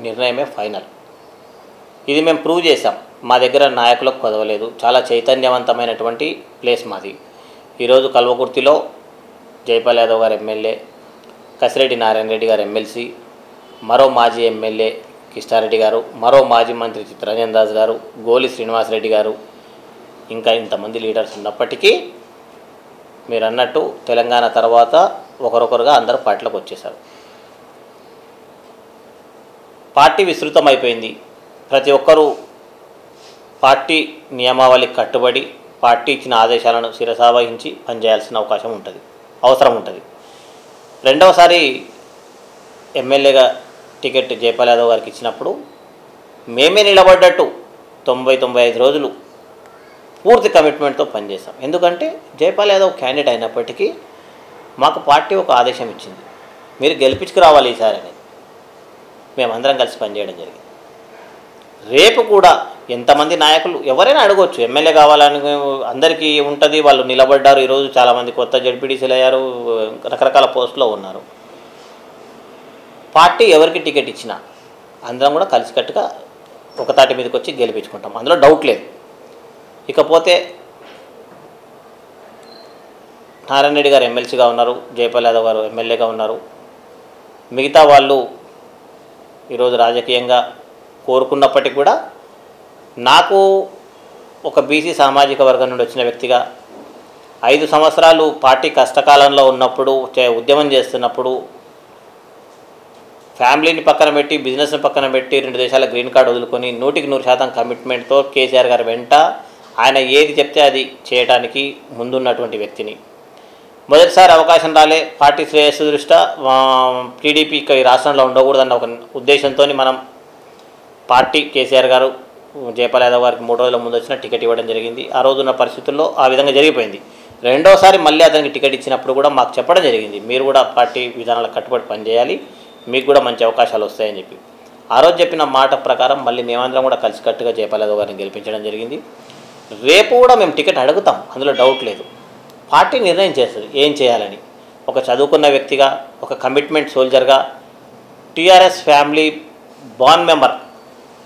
నిర్ణయమే ఫైనల్. ఇది మేము ప్రూవ్ చేసాం మా దగ్గర నాయకులకు కొదవలేదు. చాలా చైతన్యవంతమైనటువంటి ప్లేస్ మాది. ఈరోజు కల్వకుర్తిలో జైపాల్ యాదవ్ గారు ఎమ్మెల్యే కసిరెడ్డి నారాయణ రెడ్డి గారు ఎమ్మెల్సీ మరో మాజీ ఎమ్మెల్యే కిష్టారెడ్డి గారు మరో మాజీ మంత్రి చిత్తరంజన్ దాస్ గారు గోలి శ్రీనివాసరెడ్డి గారు ఇంకా ఇంతమంది లీడర్స్ ఉన్నప్పటికీ మీరు అన్నట్టు తెలంగాణ తర్వాత ఒకరొకరుగా అందరూ పార్టీలకు వచ్చేశారు. పార్టీ విస్తృతమైపోయింది. ప్రతి ఒక్కరూ పార్టీ నియమావళికి కట్టుబడి పార్టీ ఇచ్చిన ఆదేశాలను శిరసావహించి పనిచేయాల్సిన అవకాశం ఉంటుంది అవసరం ఉంటుంది. రెండవసారి ఎమ్మెల్యేగా టికెట్ జయపాల్ యాదవ్ గారికి ఇచ్చినప్పుడు మేమే నిలబడ్డట్టు తొంభై తొంభై ఐదు రోజులు పూర్తి కమిట్మెంట్తో పనిచేస్తాం ఎందుకంటే జయపాల్ యాదవ్ క్యాండిడేట్ అయినప్పటికీ మాకు పార్టీ ఒక ఆదేశం ఇచ్చింది. మీరు గెలిపించుకురావాలి ఈసారి అనేది. మేమందరం కలిసి పనిచేయడం జరిగింది. రేపు కూడా ఎంతమంది నాయకులు ఎవరైనా అడగవచ్చు ఎమ్మెల్యే కావాలని అందరికీ ఉంటుంది వాళ్ళు నిలబడ్డారు. ఈరోజు చాలామంది కొత్త జడ్పీటీసీలు అయ్యారు రకరకాల పోస్టులో ఉన్నారు. పార్టీ ఎవరికి టికెట్ ఇచ్చినా అందరం కూడా కలిసికట్టుగా ఒకతాటి మీదకి వచ్చి గెలిపించుకుంటాం. అందులో డౌట్ లేదు. ఇకపోతే నారాయణ రెడ్డి గారు ఎమ్మెల్సీగా ఉన్నారు జయపాల్ యాదవ్ గారు ఎమ్మెల్యేగా ఉన్నారు. మిగతా వాళ్ళు ఈరోజు రాజకీయంగా కోరుకున్నప్పటికీ కూడా నాకు ఒక బీసీ సామాజిక వర్గం నుండి వచ్చిన వ్యక్తిగా ఐదు సంవత్సరాలు పార్టీ కష్టకాలంలో ఉన్నప్పుడు చే- ఉద్యమం చేస్తున్నప్పుడు ఫ్యామిలీని పక్కన పెట్టి బిజినెస్ని పక్కన పెట్టి రెండు దేశాల గ్రీన్ కార్డు వదులుకొని నూటికి నూరు శాతం కమిట్మెంట్తో కేసీఆర్ గారు వెంట ఆయన ఏది చెప్తే అది చేయడానికి ముందున్నటువంటి వ్యక్తిని. మొదటిసారి అవకాశం రాలే పార్టీ శ్రేయస్సు దృష్ట్యా టీడీపీ ఇక్కడ ఈ రాష్ట్రంలో ఉండకూడదన్న ఒక ఉద్దేశంతో మనం పార్టీ కేసీఆర్ గారు జయపాల్ యాదవ్ గారికి మూడు రోజుల ముందు వచ్చిన టికెట్ ఇవ్వడం జరిగింది. ఆ రోజున్న పరిస్థితుల్లో ఆ విధంగా జరిగిపోయింది. రెండోసారి మళ్ళీ అతనికి టికెట్ ఇచ్చినప్పుడు కూడా మాకు చెప్పడం జరిగింది. మీరు కూడా పార్టీ విధానాలకు కట్టుబడి పనిచేయాలి. మీకు కూడా మంచి అవకాశాలు వస్తాయని చెప్పి. ఆ రోజు చెప్పిన మాట ప్రకారం మళ్ళీ మేమందరం కూడా కలిసికట్టుగా జయపాల్ యాదవ్ గారిని గెలిపించడం జరిగింది. రేపు కూడా మేము టికెట్ అడుగుతాం. అందులో డౌట్ లేదు. పార్టీ నిర్ణయం చేస్తుంది. ఏం చేయాలని? ఒక చదువుకున్న వ్యక్తిగా ఒక కమిట్మెంట్ సోల్జర్గా టీఆర్ఎస్ ఫ్యామిలీ బాన్ మెంబర్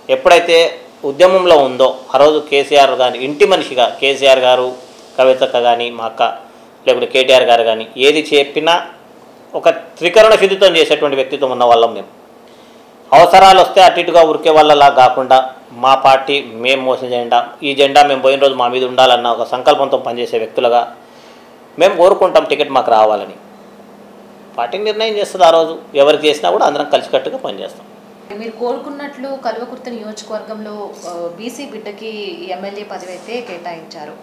ఎప్పుడైతే ఉద్యమంలో ఉందో ఆ రోజు కేసీఆర్ కానీ ఇంటి మనిషిగా కేసీఆర్ గారు కవితక్క కానీ మా అక్క లేకుంటే కేటీఆర్ గారు కానీ ఏది చెప్పినా ఒక త్రికరణ శుద్ధితో చేసేటువంటి వ్యక్తిత్వం ఉన్న వాళ్ళం మేము. అవసరాలు వస్తే అటు ఇటుగా ఉరికే వాళ్ళలా కాకుండా మా పార్టీ మేము మోసిన జెండా ఈ జెండా మేము పోయిన రోజు మా మీద ఉండాలన్న ఒక సంకల్పంతో పనిచేసే వ్యక్తులుగా మేము కోరుకుంటాం టికెట్ మాకు రావాలని. పార్టీ నిర్ణయం చేస్తుంది ఆ రోజు. ఎవరికి చేసినా కూడా అందరం కలిసికట్టుగా పనిచేస్తాం. మీరు కోరుకున్నట్లు కల్వకుర్తి నియోజకవర్గంలో బీసీ బిడ్డకి ఎమ్మెల్యే పదవి అయితే కేటాయించారు.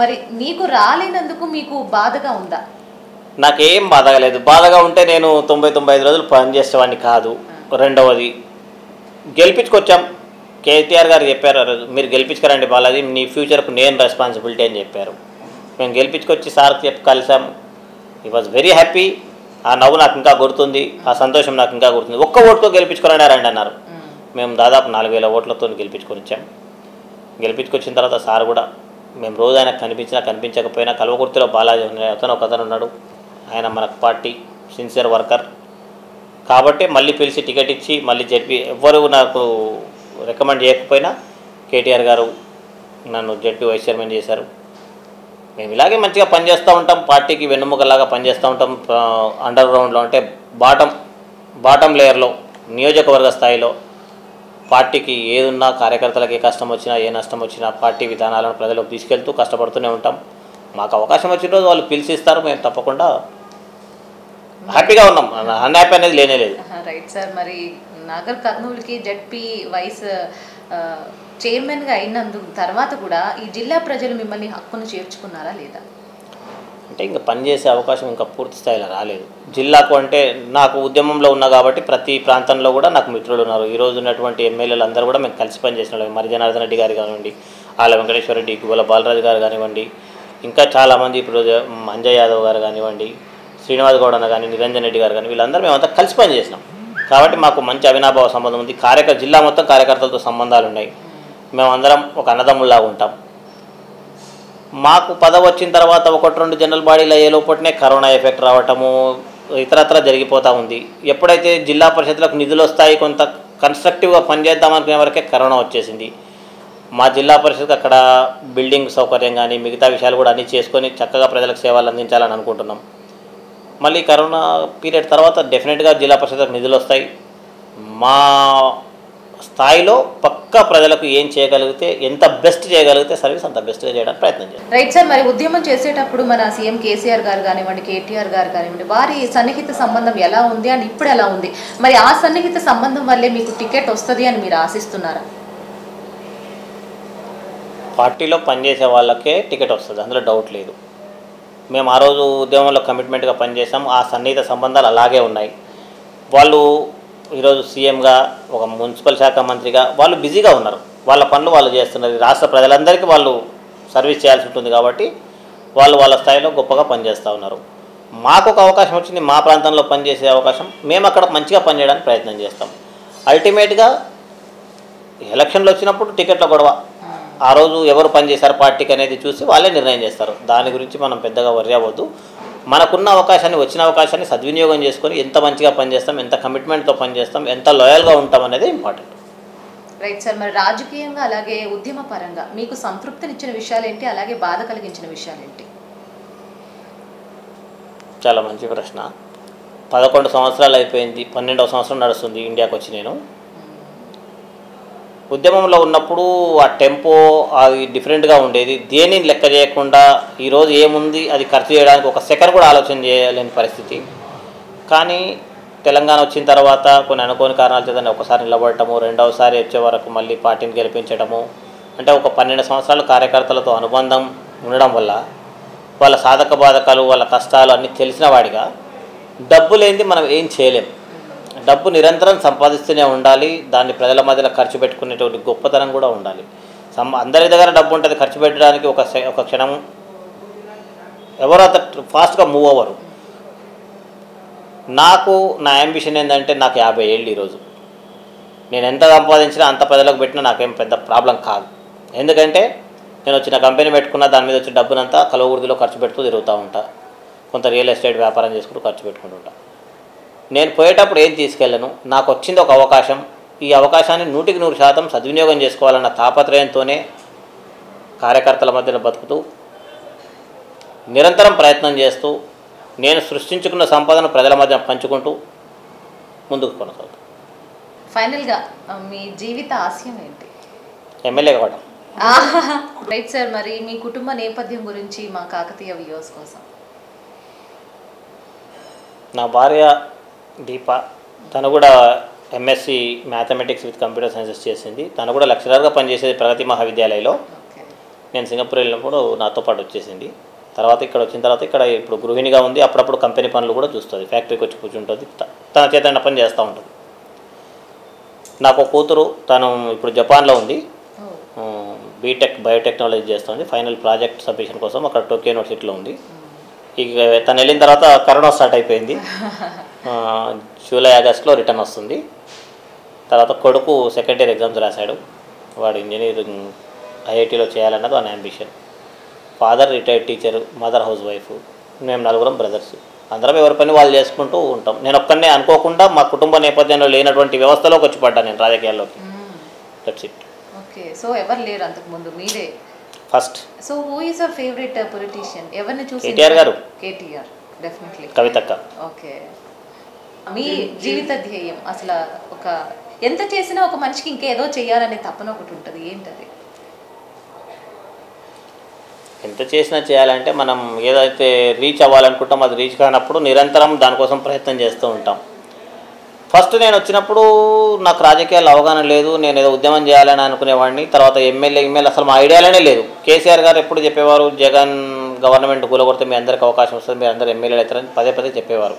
మరి మీకు రాలేనందుకు మీకు బాధగా ఉందా? నాకేం బాధగా లేదు. బాధగా ఉంటే నేను తొంభై తొంభై ఐదు రోజులు పనిచేసేవాడిని కాదు. రెండవది గెలిపించుకొచ్చాం. కేటీఆర్ గారు చెప్పారు మీరు గెలిపించుకురండి బాలాజీ నీ ఫ్యూచర్కు నేను రెస్పాన్సిబిలిటీ అని చెప్పారు. మేము గెలిపించుకొచ్చి సార్కి చెప్పి కలిసాం. ఈ వాజ్ వెరీ హ్యాపీ ఆ నవ్వు నాకు ఇంకా గుర్తుంది ఆ సంతోషం నాకు ఇంకా గుర్తుంది. ఒక్క ఓటుతో గెలిపించుకురండి రండి అన్నారు. మేము. దాదాపు నాలుగు వేల ఓట్లతో గెలిపించుకొని వచ్చాం. గెలిపించుకొచ్చిన తర్వాత సార్ కూడా మేము రోజు ఆయన కనిపించినా కనిపించకపోయినా కల్వకుర్తిలో బాలాజీ అతను ఒక అతను ఉన్నాడు. ఆయన మన పార్టీ సిన్సియర్ వర్కర్. కాబట్టి మళ్ళీ పిలిచి టికెట్ ఇచ్చి మళ్ళీ చెప్పి ఎవ్వరు నాకు రికమెండ్ చేయకపోయినా కేటీఆర్ గారు నన్ను జడ్పీ వైస్ చైర్మన్ చేశారు. మేము ఇలాగే మంచిగా పనిచేస్తూ ఉంటాం. పార్టీకి వెన్నుముకలాగా పనిచేస్తూ ఉంటాం. అండర్ గ్రౌండ్లో అంటే బాటం బాటం లేయర్లో నియోజకవర్గ స్థాయిలో పార్టీకి ఏదున్నా కార్యకర్తలకు ఏ కష్టం వచ్చినా ఏ నష్టం వచ్చినా పార్టీ విధానాలను ప్రజలకు తీసుకెళ్తూ కష్టపడుతూనే ఉంటాం. మాకు అవకాశం వచ్చిన రోజు వాళ్ళు పిలిచిస్తారు. మేము తప్పకుండా హ్యాపీగా ఉన్నాం. అన్హ్యాపీ అనేది లేనే లేదు. రైట్ సార్ మరి నాగర్ కర్నూలుకి జడ్పీ వైస్ చైర్మన్గా అయినందుకు తర్వాత కూడా ఈ జిల్లా ప్రజలు మిమ్మల్ని హక్కును చేర్చుకున్నారా లేదా? అంటే ఇంకా పనిచేసే అవకాశం ఇంకా పూర్తి స్థాయిలో రాలేదు. జిల్లాకు అంటే నాకు ఉద్యమంలో ఉన్నా కాబట్టి ప్రతి ప్రాంతంలో కూడా నాకు మిత్రులు ఉన్నారు. ఈరోజు ఉన్నటువంటి ఎమ్మెల్యేలు అందరూ కూడా మేము కలిసి పనిచేసిన వాళ్ళు. మరి జనార్దన్ రెడ్డి గారు కానివ్వండి ఆల వెంకటేశ్వర రెడ్డి గుబల బాలరాజు గారు కానివ్వండి ఇంకా చాలామంది ఇప్పుడు అంజయ్ యాదవ్ గారు కానివ్వండి శ్రీనివాస్ గౌడ్ అన్న కానీ నిరంజన్ రెడ్డి గారు కానీ వీళ్ళందరూ మేమంతా కలిసి పనిచేసినాం కాబట్టి మాకు మంచి అవినాభావ సంబంధం ఉంది. కార్యకర్త జిల్లా మొత్తం కార్యకర్తలతో సంబంధాలు ఉన్నాయి. మేమందరం ఒక అన్నదమ్ముల్లా ఉంటాం. మాకు పదవి వచ్చిన తర్వాత ఒకటి రెండు జనరల్ బాడీలు అయ్యే లోపటినే కరోనా ఎఫెక్ట్ రావటము ఇతరత్ర జరిగిపోతూ ఉంది. ఎప్పుడైతే జిల్లా పరిషత్లకు నిధులు వస్తాయి కొంత కన్స్ట్రక్టివ్గా పనిచేద్దాం అనుకునే వరకే కరోనా వచ్చేసింది. మా జిల్లా పరిషత్ అక్కడ బిల్డింగ్ సౌకర్యం కానీ మిగతా విషయాలు కూడా అన్నీ చేసుకొని చక్కగా ప్రజలకు సేవలు అందించాలని అనుకుంటున్నాం. మళ్ళీ కరోనా పీరియడ్ తర్వాత డెఫినెట్గా జిల్లా పరిషత్కు నిధులు వస్తాయి. మా స్థాయిలో పక్కా ప్రజలకు ఏం చేయగలిగితే ఎంత బెస్ట్ చేయగలిగితే సర్వీస్ అంత బెస్ట్గా చేయడానికి ప్రయత్నం చేస్తాం రైట్ సార్ మరి ఉద్యమం చేసేటప్పుడు మన సీఎం కేసీఆర్ గారు కానివ్వండి కేటీఆర్ గారు కానివ్వండి వారి సన్నిహిత సంబంధం ఎలా ఉంది అని ఇప్పుడు ఎలా ఉంది? మరి ఆ సన్నిహిత సంబంధం వల్లే మీకు టికెట్ వస్తుంది అని మీరు ఆశిస్తున్నారా? పార్టీలో పనిచేసే వాళ్ళకే టికెట్ వస్తుంది అందులో డౌట్ లేదు. మేము ఆ రోజు ఉద్యమంలో కమిట్మెంట్గా పనిచేసాం ఆ సన్నిహిత సంబంధాలు అలాగే ఉన్నాయి. వాళ్ళు ఈరోజు సీఎంగా ఒక మున్సిపల్ శాఖ మంత్రిగా వాళ్ళు బిజీగా ఉన్నారు. వాళ్ళ పనులు వాళ్ళు చేస్తున్నారు. రాష్ట్ర ప్రజలందరికీ వాళ్ళు సర్వీస్ చేయాల్సి ఉంటుంది కాబట్టి వాళ్ళు వాళ్ళ స్థాయిలో గొప్పగా పనిచేస్తూ ఉన్నారు. మాకు ఒక అవకాశం వచ్చింది. మా ప్రాంతంలో పనిచేసే అవకాశం. మేము అక్కడ మంచిగా పనిచేయడానికి ప్రయత్నం చేస్తాం. అల్టిమేట్గా ఎలక్షన్లు వచ్చినప్పుడు టికెట్ల గొడవ. ఆ రోజు ఎవరు పనిచేశారు? పార్టీకి అనేది చూసి వాళ్ళే నిర్ణయం చేస్తారు. దాని గురించి మనం పెద్దగా వర్రీ అవ్వద్దు. మనకున్న అవకాశాన్ని వచ్చిన అవకాశాన్ని సద్వినియోగం చేసుకొని ఎంత మంచిగా పనిచేస్తాం ఎంత కమిట్మెంట్తో పనిచేస్తాం ఎంత లాయల్గా ఉంటాం అనేది ఇంపార్టెంట్ రైట్ సార్ మరి రాజకీయంగా అలాగే ఉద్యమ పరంగా మీకు సంతృప్తినిచ్చిన విషయాలు ఏంటి అలాగే బాధ కలిగించిన విషయాలు ఏంటి చాలా మంచి ప్రశ్న. పదకొండు సంవత్సరాలు అయిపోయింది పన్నెండవ సంవత్సరం నడుస్తుంది ఇండియాకి వచ్చి నేను. ఉద్యమంలో ఉన్నప్పుడు ఆ టెంపో అది డిఫరెంట్గా ఉండేది. దేనిని లెక్క చేయకుండా ఈరోజు ఏముంది అది ఖర్చు చేయడానికి ఒక సెకండ్ కూడా ఆలోచన చేయలేని పరిస్థితి. కానీ తెలంగాణ వచ్చిన తర్వాత కొన్ని అనుకోని కారణాల చేత ఒకసారి నిలబడటము రెండవసారి వచ్చే వరకు మళ్ళీ పార్టీని గెలిపించడము అంటే ఒక పన్నెండు సంవత్సరాలు కార్యకర్తలతో అనుబంధం ఉండడం వల్ల వాళ్ళ సాధక బాధకాలు వాళ్ళ కష్టాలు అన్నీ తెలిసిన వాడిగా డబ్బు లేనిది మనం ఏం చేయలేం. డబ్బు నిరంతరం సంపాదిస్తూనే ఉండాలి దాన్ని ప్రజల మధ్యలో ఖర్చు పెట్టుకునేటువంటి గొప్పతనం కూడా ఉండాలి. సం అందరి దగ్గర డబ్బు ఉంటుంది ఖర్చు పెట్టడానికి ఒక ఒక క్షణం. ఎవరు అంత ఫాస్ట్గా మూవ్ అవ్వరు. నాకు నా అంబిషన్ ఏంటంటే నాకు యాభై ఏళ్ళు ఈరోజు నేను ఎంత సంపాదించినా అంత ప్రజలకు పెట్టినా నాకేం పెద్ద ప్రాబ్లం కాదు. ఎందుకంటే నేను వచ్చిన కంపెనీ పెట్టుకున్న దాని మీద వచ్చిన డబ్బునంతా కలవగుర్తిలో ఖర్చు పెడుతూ తిరుగుతూ ఉంటా. కొంత రియల్ ఎస్టేట్ వ్యాపారం చేసుకుంటూ ఖర్చు పెట్టుకుంటుంటా నేను పోయేటప్పుడు ఏం తీసుకెళ్ళను? నాకు వచ్చింది ఒక అవకాశం. ఈ అవకాశాన్ని నూటికి నూరు శాతం సద్వినియోగం చేసుకోవాలన్న తాపత్రయంతోనే కార్యకర్తల మధ్యన బతుకుతూ నిరంతరం ప్రయత్నం చేస్తూ నేను సృష్టించుకున్న సంపదను ప్రజల మధ్య పంచుకుంటూ ముందుకు కొనసాగుతాను. ఫైనల్గా మీ జీవిత ఆశయం ఏంటి? ఎమ్మెల్యే కావడం రైట్ సార్ మరి మీ కుటుంబ నేపథ్యం గురించి మా కాకతీయ వ్యూవర్స్ కోసం. నా భార్య దీప తను కూడా MSc mathematics with computer sciences చేసింది. తను కూడా లెక్చరర్గా పనిచేసేది ప్రగతి మహావిద్యాలయంలో. నేను సింగపూర్ వెళ్ళినప్పుడు నాతో పాటు వచ్చేసింది. తర్వాత ఇక్కడ వచ్చిన తర్వాత ఇక్కడ ఇప్పుడు గృహిణిగా ఉంది. అప్పుడప్పుడు కంపెనీ పనులు కూడా చూస్తుంది. ఫ్యాక్టరీకి వచ్చి కూర్చుంటుంది. తన చేత పని చేస్తూ ఉంటుంది. నాకు కూతురు తను ఇప్పుడు జపాన్లో ఉంది. బీటెక్ బయోటెక్నాలజీ చేస్తుంది ఫైనల్ ప్రాజెక్ట్ సబ్మిషన్ కోసం అక్కడ టోక్యో యూనివర్సిటీలో ఉంది. ఇక తను వెళ్ళిన తర్వాత కరోనా స్టార్ట్ అయిపోయింది. జూలై ఆగస్ట్లో రిటర్న్ వస్తుంది. తర్వాత కొడుకు సెకండ్ ఇయర్ ఎగ్జామ్స్ రాశాడు. వాడు ఇంజనీరింగ్ ఐఐటీలో చేయాలన్నది వాని ambition father retired teacher mother house wife మేము నలుగురం బ్రదర్స్ అందరం ఎవరి పని వాళ్ళు చేసుకుంటూ ఉంటాం. నేను ఒక్కనే అనుకోకుండా మా కుటుంబ నేపథ్యంలో లేనటువంటి వ్యవస్థలోకి వచ్చి పడ్డా నేను రాజకీయాల్లోకి. That's it okay. సో ఎవరు లేరు అంతకుముందు మీరే. First so who is a favourite politician ఎవరిని చూసి కేటీఆర్ గారు. కేటీఆర్ డెఫినెట్లీ కవితక్క. ఓకే మీ జీవిత ధ్యేయం అసలు ఒక ఎంత చేసినా ఒక మనిషికి ఇంకేదో చేయాలనే తపన ఒకటి ఉంటుంది. ఏంటది? ఎంత చేసినా చేయాలంటే మనం ఏదైతే రీచ్ అవ్వాలనుకుంటాం అది రీచ్ కానప్పుడు నిరంతరం దానికోసం ప్రయత్నం చేస్తూ ఉంటాం. ఫస్ట్ నేను వచ్చినప్పుడు నాకు రాజకీయాలు అవగాహన లేదు నేను ఏదో ఉద్యమం చేయాలని అనుకునేవాడిని. తర్వాత ఎమ్మెల్యే ఎమ్మెల్యే అసలు మా ఐడియాలోనే లేదు. కేసీఆర్ గారు ఎప్పుడు చెప్పేవారు జగన్ గవర్నమెంట్ కూలగొడితే మీ అందరికి అవకాశం వస్తుంది మీరు అందరు ఎమ్మెల్యేలు అవుతారని పదే పదే చెప్పేవారు.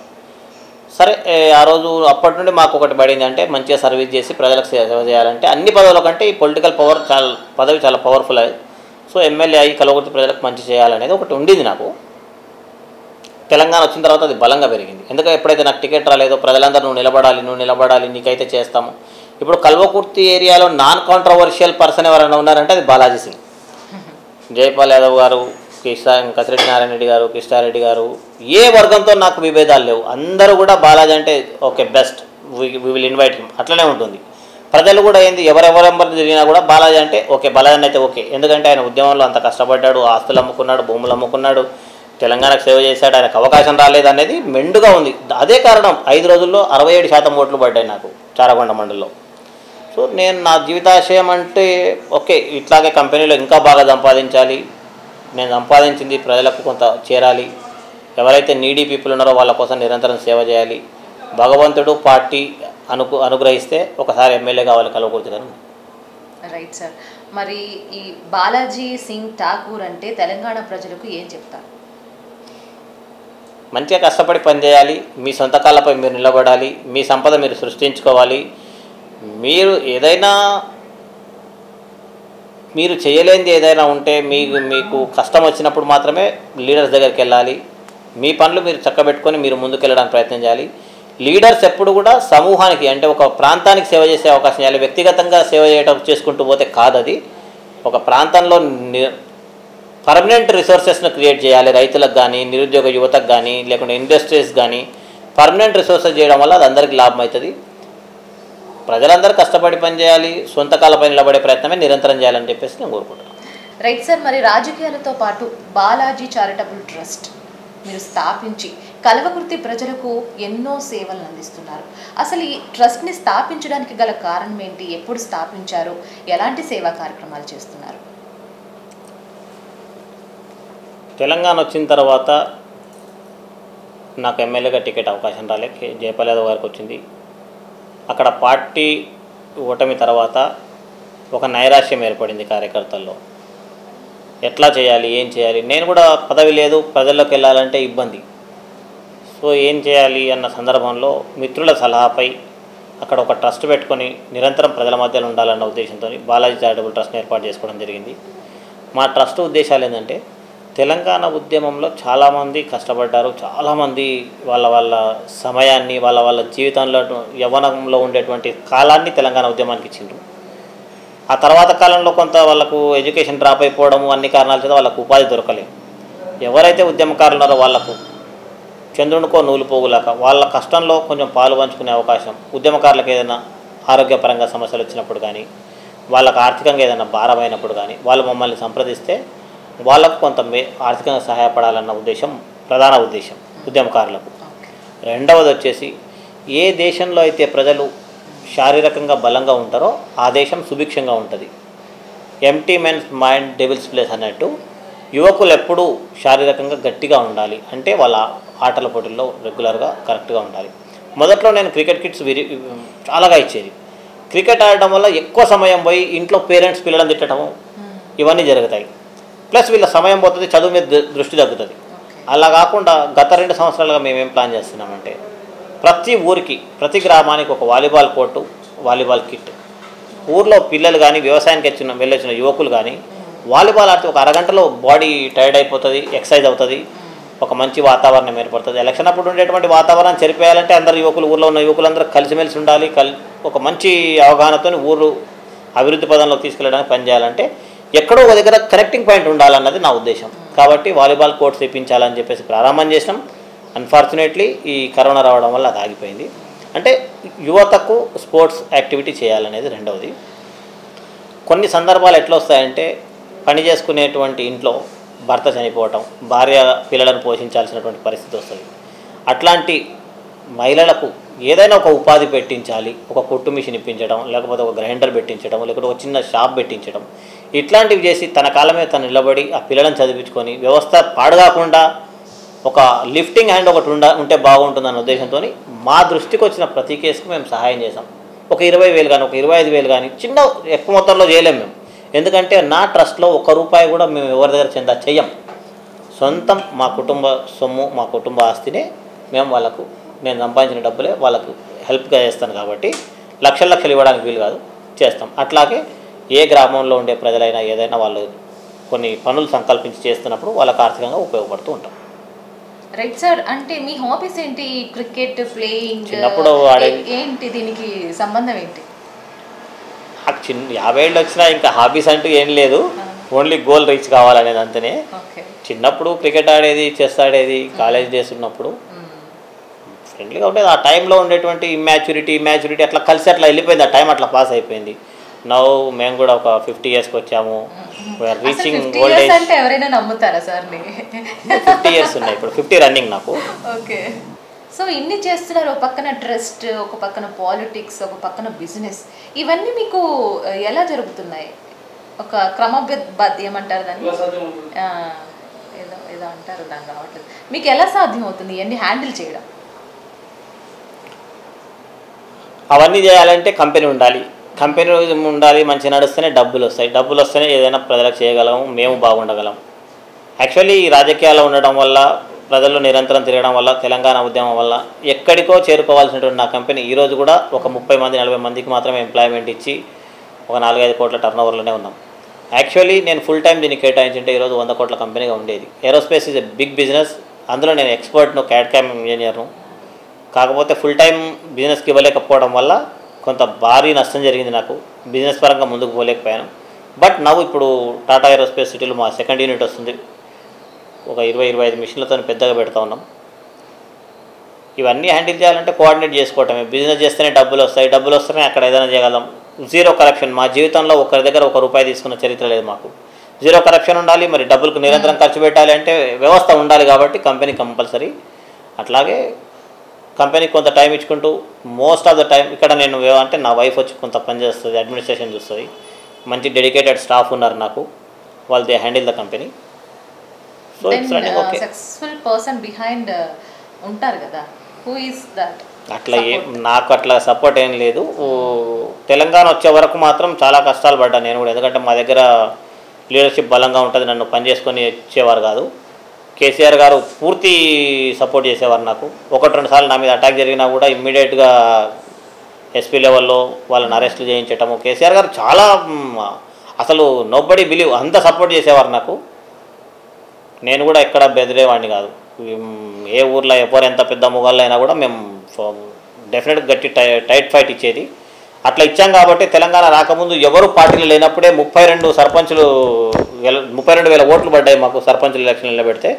సరే ఆ రోజు అప్పటి నుండి మాకు ఒకటి పడింది అంటే మంచిగా సర్వీస్ చేసి ప్రజలకు సేవ చేయాలంటే అన్ని పదవుల కంటే ఈ పొలిటికల్ పవర్ చాలా పదవి చాలా పవర్ఫుల్ అది. సో ఎమ్మెల్యే అయ్యి కలగొట్టి ప్రజలకు మంచి చేయాలనేది ఒకటి ఉండేది నాకు. తెలంగాణ వచ్చిన తర్వాత అది బలంగా పెరిగింది. ఎందుకంటే ఎప్పుడైతే నాకు టికెట్ రాలేదో ప్రజలందరూ నువ్వు నిలబడాలి నువ్వు నిలబడాలి నీకైతే చేస్తాము. ఇప్పుడు కల్వకుర్తి ఏరియాలో నాన్ కాంట్రవర్షియల్ పర్సన్ ఎవరైనా ఉన్నారంటే అది బాలాజీ సింగ్. జయపాల్ యాదవ్ గారు కృష్ణ కసిరెడ్డి నారాయణ రెడ్డి గారు కృష్ణారెడ్డి గారు ఏ వర్గంతో నాకు విభేదాలు లేవు. అందరూ కూడా బాలాజీ అంటే okay best we will invite him అట్లనే ఉంటుంది. ప్రజలు కూడా ఏంది ఎవరెవరెవరు తిరిగినా కూడా బాలాజీ అంటే ఓకే బాలాజీ అయితే ఓకే. ఎందుకంటే ఆయన ఉద్యమంలో అంత కష్టపడ్డాడు ఆస్తులు అమ్ముకున్నాడు భూములు అమ్ముకున్నాడు. తెలంగాణకు సేవ చేశాడు ఆయనకు అవకాశం రాలేదు అనేది మెండుగా ఉంది. అదే కారణం ఐదు రోజుల్లో అరవై ఏడు శాతం ఓట్లు పడ్డాయి నాకు చారగొండ మండలిలో. సో నేను నా జీవితాశయం అంటే ఓకే ఇట్లాగే కంపెనీలో ఇంకా బాగా సంపాదించాలి. నేను సంపాదించింది ప్రజలకు కొంత చేరాలి. ఎవరైతే నీడీ పీపుల్ ఉన్నారో వాళ్ళ కోసం నిరంతరం సేవ చేయాలి. భగవంతుడు పార్టీ అనుకు అనుగ్రహిస్తే ఒకసారి ఎమ్మెల్యే కావాలి కలవకూడదు రైట్ సార్. మరి ఈ బాలాజీ సింగ్ ఠాకూర్ అంటే తెలంగాణ ప్రజలకు ఏం చెప్తారు? మంచిగా కష్టపడి పనిచేయాలి. మీ సొంత కాళ్ళపై మీరు నిలబడాలి. మీ సంపద మీరు సృష్టించుకోవాలి. మీరు ఏదైనా మీరు చేయలేనిది ఏదైనా ఉంటే మీకు మీకు కష్టం వచ్చినప్పుడు మాత్రమే లీడర్స్ దగ్గరికి వెళ్ళాలి. మీ పనులు మీరు చక్కబెట్టుకొని మీరు ముందుకెళ్ళడానికి ప్రయత్నం చేయాలి. లీడర్స్ ఎప్పుడు కూడా సమూహానికి అంటే ఒక ప్రాంతానికి సేవ చేసే అవకాశం చేయాలి. వ్యక్తిగతంగా సేవ చేయడం చేసుకుంటూ పోతే కాదు అది ఒక ప్రాంతంలో ని- పర్మనెంట్ రిసోర్సెస్ను క్రియేట్ చేయాలి. రైతులకు కానీ నిరుద్యోగ యువతకు కానీ లేకుంటే ఇండస్ట్రీస్ కానీ పర్మనెంట్ రిసోర్సెస్ చేయడం వల్ల అది అందరికీ లాభం అవుతుంది ప్రజలందరూ కష్టపడి పనిచేయాలి సొంత కాలపై నిలబడే ప్రయత్నమే నిరంతరం చేయాలని చెప్పేసి నేను కోరుకుంటున్నాను. రైట్ సార్ మరి రాజకీయాలతో పాటు బాలాజీ చారిటబుల్ ట్రస్ట్ మీరు స్థాపించి కలవకృతి ప్రజలకు ఎన్నో సేవలను అందిస్తున్నారు. అసలు ఈ ట్రస్ట్ని స్థాపించడానికి గల కారణం ఏంటి? ఎప్పుడు స్థాపించారు? ఎలాంటి సేవా కార్యక్రమాలు చేస్తున్నారు? తెలంగాణ వచ్చిన తర్వాత నాకు ఎమ్మెల్యేగా టికెట్ అవకాశం రాలే. జయపాల్ యాదవ్ గారికి వచ్చింది. అక్కడ పార్టీ ఓటమి తర్వాత ఒక నైరాశ్యం ఏర్పడింది కార్యకర్తల్లో. ఎట్లా చేయాలి ఏం చేయాలి? నేను కూడా పదవి లేదు ప్రజల్లోకి వెళ్ళాలంటే ఇబ్బంది. సో ఏం చేయాలి అన్న సందర్భంలో మిత్రుల సలహాపై అక్కడ ఒక ట్రస్ట్ పెట్టుకొని నిరంతరం ప్రజల మధ్యలో ఉండాలన్న ఉద్దేశంతో బాలాజీ చారిటబుల్ ట్రస్ట్ని ఏర్పాటు చేసుకోవడం జరిగింది. మా ట్రస్ట్ ఉద్దేశాలు ఏంటంటే తెలంగాణ ఉద్యమంలో చాలామంది కష్టపడ్డారు. చాలామంది వాళ్ళ వాళ్ళ సమయాన్ని వాళ్ళ వాళ్ళ జీవితంలో యవ్వనంలో ఉండేటువంటి కాలాన్ని తెలంగాణ ఉద్యమానికి ఇచ్చిండ్రు. ఆ తర్వాత కాలంలో కొంత వాళ్ళకు ఎడ్యుకేషన్ డ్రాప్ అయిపోవడము అన్ని కారణాల చేత వాళ్ళకు ఉపాధి దొరకలేదు ఎవరైతే ఉద్యమకారులు ఉన్నారో వాళ్ళకు చంద్రునికో నూలు పోగులాక వాళ్ళ కష్టంలో కొంచెం పాలు పంచుకునే అవకాశం ఉద్యమకారులకు ఏదైనా ఆరోగ్యపరంగా సమస్యలు వచ్చినప్పుడు కానీ వాళ్ళకు ఆర్థికంగా ఏదైనా భారమైనప్పుడు కానీ వాళ్ళు మమ్మల్ని సంప్రదిస్తే వాళ్ళకు కొంత ఆర్థికంగా సహాయపడాలన్న ఉద్దేశం ప్రధాన ఉద్దేశం ఉద్యమకారులకు. రెండవది వచ్చేసి ఏ దేశంలో అయితే ప్రజలు శారీరకంగా బలంగా ఉంటారో ఆ దేశం సుభిక్షంగా ఉంటుంది. Empty men's mind devil's place అన్నట్టు యువకులు ఎప్పుడూ శారీరకంగా గట్టిగా ఉండాలి. అంటే వాళ్ళ ఆటల పోటీల్లో రెగ్యులర్గా కరెక్ట్గా ఉండాలి. మొదట్లో నేను క్రికెట్ కిట్స్ విరి చాలాగా ఇచ్చేది. క్రికెట్ ఆడటం వల్ల ఎక్కువ సమయం పోయి ఇంట్లో పేరెంట్స్ పిల్లలను తిట్టడము ఇవన్నీ జరుగుతాయి. ప్లస్ వీళ్ళ సమయం పోతుంది చదువు మీద దృష్టి తగ్గుతుంది. అలా కాకుండా గత రెండు సంవత్సరాలుగా మేము ఏం ప్లాన్ చేస్తున్నామంటే ప్రతి ఊరికి ప్రతి గ్రామానికి ఒక వాలీబాల్ కోర్టు వాలీబాల్ కిట్. ఊర్లో పిల్లలు కానీ వ్యవసాయానికి వచ్చిన వెళ్ళొచ్చిన యువకులు కానీ వాలీబాల్ ఆడితే ఒక అరగంటలో బాడీ టైర్డ్ అయిపోతుంది ఎక్సర్సైజ్ అవుతుంది ఒక మంచి వాతావరణం ఏర్పడుతుంది. ఎలక్షన్ అప్పుడు ఉండేటువంటి వాతావరణం చెరిపేయాలంటే అందరు యువకులు ఊర్లో ఉన్న యువకులందరూ కలిసిమెలిసి ఉండాలి కల్ ఒక మంచి అవగాహనతో ఊరు అభివృద్ధి పదంలోకి తీసుకెళ్ళడానికి పనిచేయాలంటే ఎక్కడో ఒక దగ్గర కనెక్టింగ్ పాయింట్ ఉండాలన్నది నా ఉద్దేశం. కాబట్టి వాలీబాల్ కోర్ట్స్ తెప్పించాలని చెప్పేసి ప్రారంభం చేసినాం. అన్ఫార్చునేట్లీ ఈ కరోనా రావడం వల్ల అది ఆగిపోయింది. అంటే యువతకు స్పోర్ట్స్ యాక్టివిటీ చేయాలనేది రెండవది. కొన్ని సందర్భాలు ఎట్లా వస్తాయంటే పని చేసుకునేటువంటి ఇంట్లో భర్త చనిపోవటం భార్య పిల్లలను పోషించాల్సినటువంటి పరిస్థితి వస్తుంది. అట్లాంటి మహిళలకు ఏదైనా ఒక ఉపాధి పెట్టించాలి ఒక కొట్టు మిషన్ ఇప్పించడం లేకపోతే ఒక గ్రైండర్ పెట్టించడం లేకపోతే ఒక చిన్న షాప్ పెట్టించడం ఇట్లాంటివి చేసి తన కాలమే తను నిలబడి ఆ పిల్లలను చదివించుకొని వ్యవస్థ పాడుగాకుండా ఒక లిఫ్టింగ్ హ్యాండ్ ఒకటి ఉండ ఉంటే బాగుంటుందన్న ఉద్దేశంతో మా దృష్టికి వచ్చిన ప్రతి కేసుకు మేము సహాయం చేసాం ఒక ఇరవై వేలు కానీ ఒక ఇరవై ఐదు వేలు కానీ చిన్న ఎక్కువ మొత్తంలో చేయలేము మేము. ఎందుకంటే నా ట్రస్ట్లో ఒక్క రూపాయి కూడా మేము ఎవరి దగ్గర చెందా చెయ్యం. సొంతం మా కుటుంబ సొమ్ము మా కుటుంబ ఆస్తినే మేము వాళ్ళకు నేను సంపాదించిన డబ్బులే వాళ్ళకు హెల్ప్గా చేస్తాను కాబట్టి లక్షల లక్షలు ఇవ్వడానికి వీలు కాదు చేస్తాం. అట్లాగే ఏ గ్రామంలో ఉండే ప్రజలైనా ఏదైనా వాళ్ళు కొన్ని పనులు సంకల్పించి చేస్తున్నప్పుడు వాళ్ళకు ఆర్థికంగా ఉపయోగపడుతూ ఉంటాం. రైట్ సార్ అంటే మీ హాబీస్ ఏంటి? క్రికెట్ ప్లేయింగ్ చిన్నప్పుడు. ఏంటి దీనికి సంబంధం ఏంటి? నాకు చిన్న యాభై ఏళ్ళు వచ్చినా ఇంకా హాబీస్ అంటూ ఏం లేదు. ఓన్లీ గోల్ రీచ్ కావాలనేది అంతనే. చిన్నప్పుడు క్రికెట్ ఆడేది చెస్ ఆడేది కాలేజ్ డేస్ ఉన్నప్పుడు ఫ్రెండ్లీగా ఉండేది. ఆ టైంలో ఉండేటువంటి ఇమ్యాచ్యూరిటీ ఇమ్యాచ్యూరిటీ అట్లా కలిసి అట్లా వెళ్ళిపోయింది. ఆ టైం అట్లా పాస్ అయిపోయింది. నవ్వు మేము కూడా ఒక ఫిఫ్టీ ఇయర్స్కి వచ్చాము. రీచింగ్ ఓల్డ్ ఏజ్ అంటే ఎవరైనా నమ్ముతారా సార్ ఫిఫ్టీ ఇయర్స్ ఉన్నాయి ఇప్పుడు ఫిఫ్టీ రన్నింగ్ నాకు. ఓకే. సో ఇన్ని చేస్తున్నారు ఒక పక్కన ట్రస్ట్ ఒక పక్కన పాలిటిక్స్ ఒక పక్కన బిజినెస్ ఇవన్నీ మీకు ఎలా జరుగుతున్నాయి? ఒక క్రమబద్ధ ఏమంటారు దాన్ని? ఆ, ఏదో ఏదో అంటారు దాని కావట్లేదు మీకు ఎలా సాధ్యం అవుతుంది ఇవన్నీ హ్యాండిల్ చేయడం? అవన్నీ చేయాలంటే కంపెనీ ఉండాలి. కంపెనీ ఉండాలి మంచి నడుస్తేనే డబ్బులు వస్తాయి. డబ్బులు వస్తేనే ఏదైనా ప్రజలకు చేయగలము మేము బాగుండగలం. యాక్చువల్లీ ఈ రాజకీయాల్లో ఉండడం వల్ల ప్రజలు నిరంతరం తిరగడం వల్ల తెలంగాణ ఉద్యమం వల్ల ఎక్కడికో చేరుకోవాల్సినటువంటి నా కంపెనీ ఈరోజు కూడా ఒక ముప్పై మంది నలభై మందికి మాత్రమే ఎంప్లాయ్మెంట్ ఇచ్చి ఒక నాలుగైదు కోట్ల టర్న్ ఓవర్లోనే ఉన్నాం. యాక్చువల్లీ నేను ఫుల్ టైం దీన్ని కేటాయించుంటే ఈరోజు వంద కోట్ల కంపెనీగా ఉండేది. Aerospace is a big business అందులో నేను ఎక్స్పర్ట్ను క్యాడ్ క్యామ్ ఇంజనీర్ను కాకపోతే ఫుల్ టైం బిజినెస్కి ఇవ్వలేకపోవడం వల్ల కొంత భారీ నష్టం జరిగింది నాకు. బిజినెస్ పరంగా ముందుకు పోలేకపోయాను. బట్ నవ్వు ఇప్పుడు టాటా ఏరోస్పేస్ సిటీలో మా సెకండ్ యూనిట్ వస్తుంది. ఒక ఇరవై ఇరవై ఐదు మిషన్లతో పెద్దగా పెడతా ఉన్నాం. ఇవన్నీ హ్యాండిల్ చేయాలంటే కోఆర్డినేట్ చేసుకోవటమే. బిజినెస్ చేస్తేనే డబ్బులు వస్తాయి. డబ్బులు వస్తేనే అక్కడ ఏదైనా చేయగలం. జీరో కరప్షన్ మా జీవితంలో ఒకరి దగ్గర ఒక రూపాయి తీసుకున్న చరిత్ర లేదు మాకు. జీరో కరప్షన్ ఉండాలి. మరి డబ్బులకు నిరంతరం ఖర్చు పెట్టాలి అంటే వ్యవస్థ ఉండాలి కాబట్టి కంపెనీ కంపల్సరీ అట్లాగే కంపెనీకి కొంత టైం ఇచ్చుకుంటూ మోస్ట్ ఆఫ్ ద టైం ఇక్కడ నేను అంటే నా వైఫ్ వచ్చి కొంత పని చేస్తుంది అడ్మినిస్ట్రేషన్ చూస్తుంది. మంచి డెడికేటెడ్ స్టాఫ్ ఉన్నారు నాకు. వాళ్ళు they handle the company so it's running okay successful person behind ఉంటారు కదా. హూ ఈస్ దట్ అట్లా ఏం నాకు అట్లా సపోర్ట్ ఏం లేదు. తెలంగాణ వచ్చే వరకు మాత్రం చాలా కష్టాలు పడ్డా నేను కూడా. ఎందుకంటే మా దగ్గర లీడర్షిప్ బలంగా ఉంటుంది నన్ను పని చేసుకొని ఇచ్చేవారు కాదు. కేసీఆర్ గారు పూర్తి సపోర్ట్ చేసేవారు నాకు. ఒకటి రెండు సార్లు నా మీద అటాక్ జరిగినా కూడా ఇమ్మీడియట్గా ఎస్పీ లెవెల్లో వాళ్ళని అరెస్టులు చేయించటము. కేసీఆర్ గారు చాలా అసలు నోబడి బిలీవ్ అంత సపోర్ట్ చేసేవారు నాకు. నేను కూడా ఎక్కడ బెదిరేవాడిని కాదు. ఏ ఊర్లో ఎవరు ఎంత పెద్ద మొగాళ్ళు అయినా కూడా మేము డెఫినెట్గా గట్టి టై టైట్ ఫైట్ ఇచ్చేది. అట్లా ఇచ్చాం కాబట్టి తెలంగాణ రాకముందు ఎవరు పార్టీలు లేనప్పుడే ముప్పై రెండు సర్పంచులు వేల ముప్పై రెండు వేల ఓట్లు పడ్డాయి మాకు సర్పంచులు ఎలక్షన్ నిలబెడితే.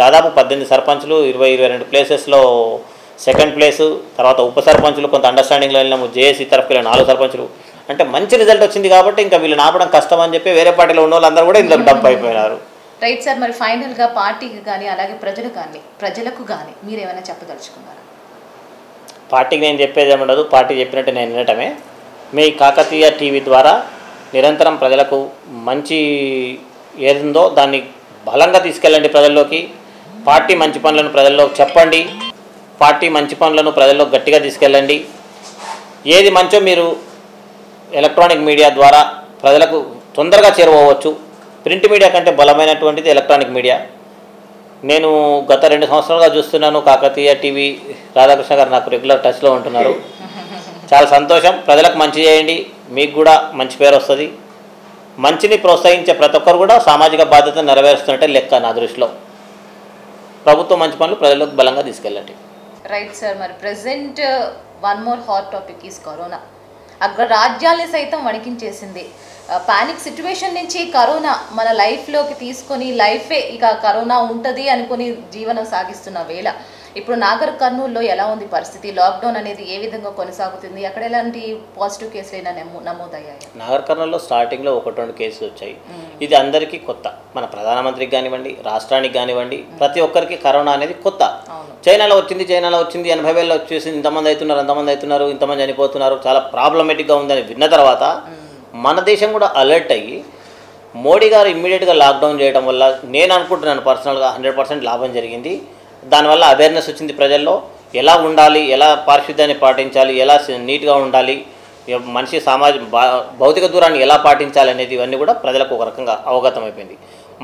దాదాపు పద్దెనిమిది సర్పంచులు ఇరవై ఇరవై రెండు ప్లేసెస్లో సెకండ్ ప్లేసు తర్వాత ఉప సర్పంచులు కొంత అండర్స్టాండింగ్లో వెళ్ళినాము జేఏసీ తరఫుకి వెళ్ళిన నాలుగు సర్పంచులు. అంటే మంచి రిజల్ట్ వచ్చింది కాబట్టి ఇంకా వీళ్ళు నాపడం కష్టం అని చెప్పి వేరే పార్టీలో ఉన్న వాళ్ళందరూ కూడా ఇందులో డబ్బు అయిపోయినారు. రైట్ సార్ మరి ఫైనల్గా పార్టీకి కానీ అలాగే ప్రజలు కానీ ప్రజలకు కానీ మీరు ఏమైనా చెప్పదలుచుకున్నారా? పార్టీకి నేను చెప్పేది ఏముండదు పార్టీ చెప్పినట్టు నేను వినటమే. మీ కాకతీయ టీవీ ద్వారా నిరంతరం ప్రజలకు మంచి ఏదుందో దాన్ని బలంగా తీసుకెళ్ళండి ప్రజల్లోకి. పార్టీ మంచి పనులను ప్రజల్లో చెప్పండి. పార్టీ మంచి పనులను ప్రజల్లో గట్టిగా తీసుకెళ్ళండి. ఏది మంచో మీరు ఎలక్ట్రానిక్ మీడియా ద్వారా ప్రజలకు తొందరగా చేరువవచ్చు. ప్రింట్ మీడియా కంటే బలమైనటువంటిది ఎలక్ట్రానిక్ మీడియా. నేను గత రెండు సంవత్సరాలుగా చూస్తున్నాను. కాకతీయ టీవీ రాధాకృష్ణ గారు నాకు రెగ్యులర్ టచ్లో ఉంటున్నారు. చాలా సంతోషం. ప్రజలకు మంచి చేయండి. మీకు కూడా మంచి పేరు వస్తుంది. మంచిని ప్రోత్సహించే ప్రతి ఒక్కరు కూడా సామాజిక బాధ్యతను నెరవేరుస్తున్నట్టే లెక్క నా దృష్టిలో. ప్రభుత్వం మంచి పనులు ప్రజలకు బలంగా తీసుకెళ్ళండి. రైట్ సార్ మరి present one more hot topic is corona అగ్ర రాజ్యాల్ని సైతం వణికించేసింది. Uh, పానిక్ సిచ్యువేషన్ నుంచి కరోనా మన లైఫ్లోకి తీసుకొని లైఫే ఇక కరోనా ఉంటుంది అనుకుని జీవనం సాగిస్తున్న వేళ. ఇప్పుడు నాగర్ కర్నూలులో ఎలా ఉంది పరిస్థితి? లాక్డౌన్ అనేది ఏ విధంగా కొనసాగుతుంది? అక్కడ ఎలాంటి పాజిటివ్ కేసులు అయినా నమో నమోదయ్యాయి? నాగర్ కర్నూలులో స్టార్టింగ్లో ఒకటి రెండు కేసులు వచ్చాయి. ఇది అందరికీ కొత్త. మన ప్రధానమంత్రికి కానివ్వండి రాష్ట్రానికి కానివ్వండి ప్రతి ఒక్కరికి కరోనా అనేది కొత్త. చైనాలో వచ్చింది చైనాలో వచ్చింది ఎనభై వేలలో వచ్చేసి ఇంతమంది అవుతున్నారు అంతమంది అవుతున్నారు ఇంతమంది చనిపోతున్నారు. చాలా ప్రాబ్లమేటిక్గా ఉందని విన్న తర్వాత మన దేశం కూడా అలర్ట్ అయ్యి మోడీ గారు ఇమ్మీడియట్గా లాక్డౌన్ చేయడం వల్ల నేను అనుకుంటున్నాను పర్సనల్గా హండ్రెడ్ పర్సెంట్ లాభం జరిగింది. దానివల్ల అవేర్నెస్ వచ్చింది ప్రజల్లో. ఎలా ఉండాలి ఎలా పారిశుద్ధ్యాన్ని పాటించాలి ఎలా నీట్గా ఉండాలి మనిషి సమాజ భౌతిక దూరాన్ని ఎలా పాటించాలి అనేది ఇవన్నీ కూడా ప్రజలకు ఒక రకంగా అవగతం అయిపోయింది.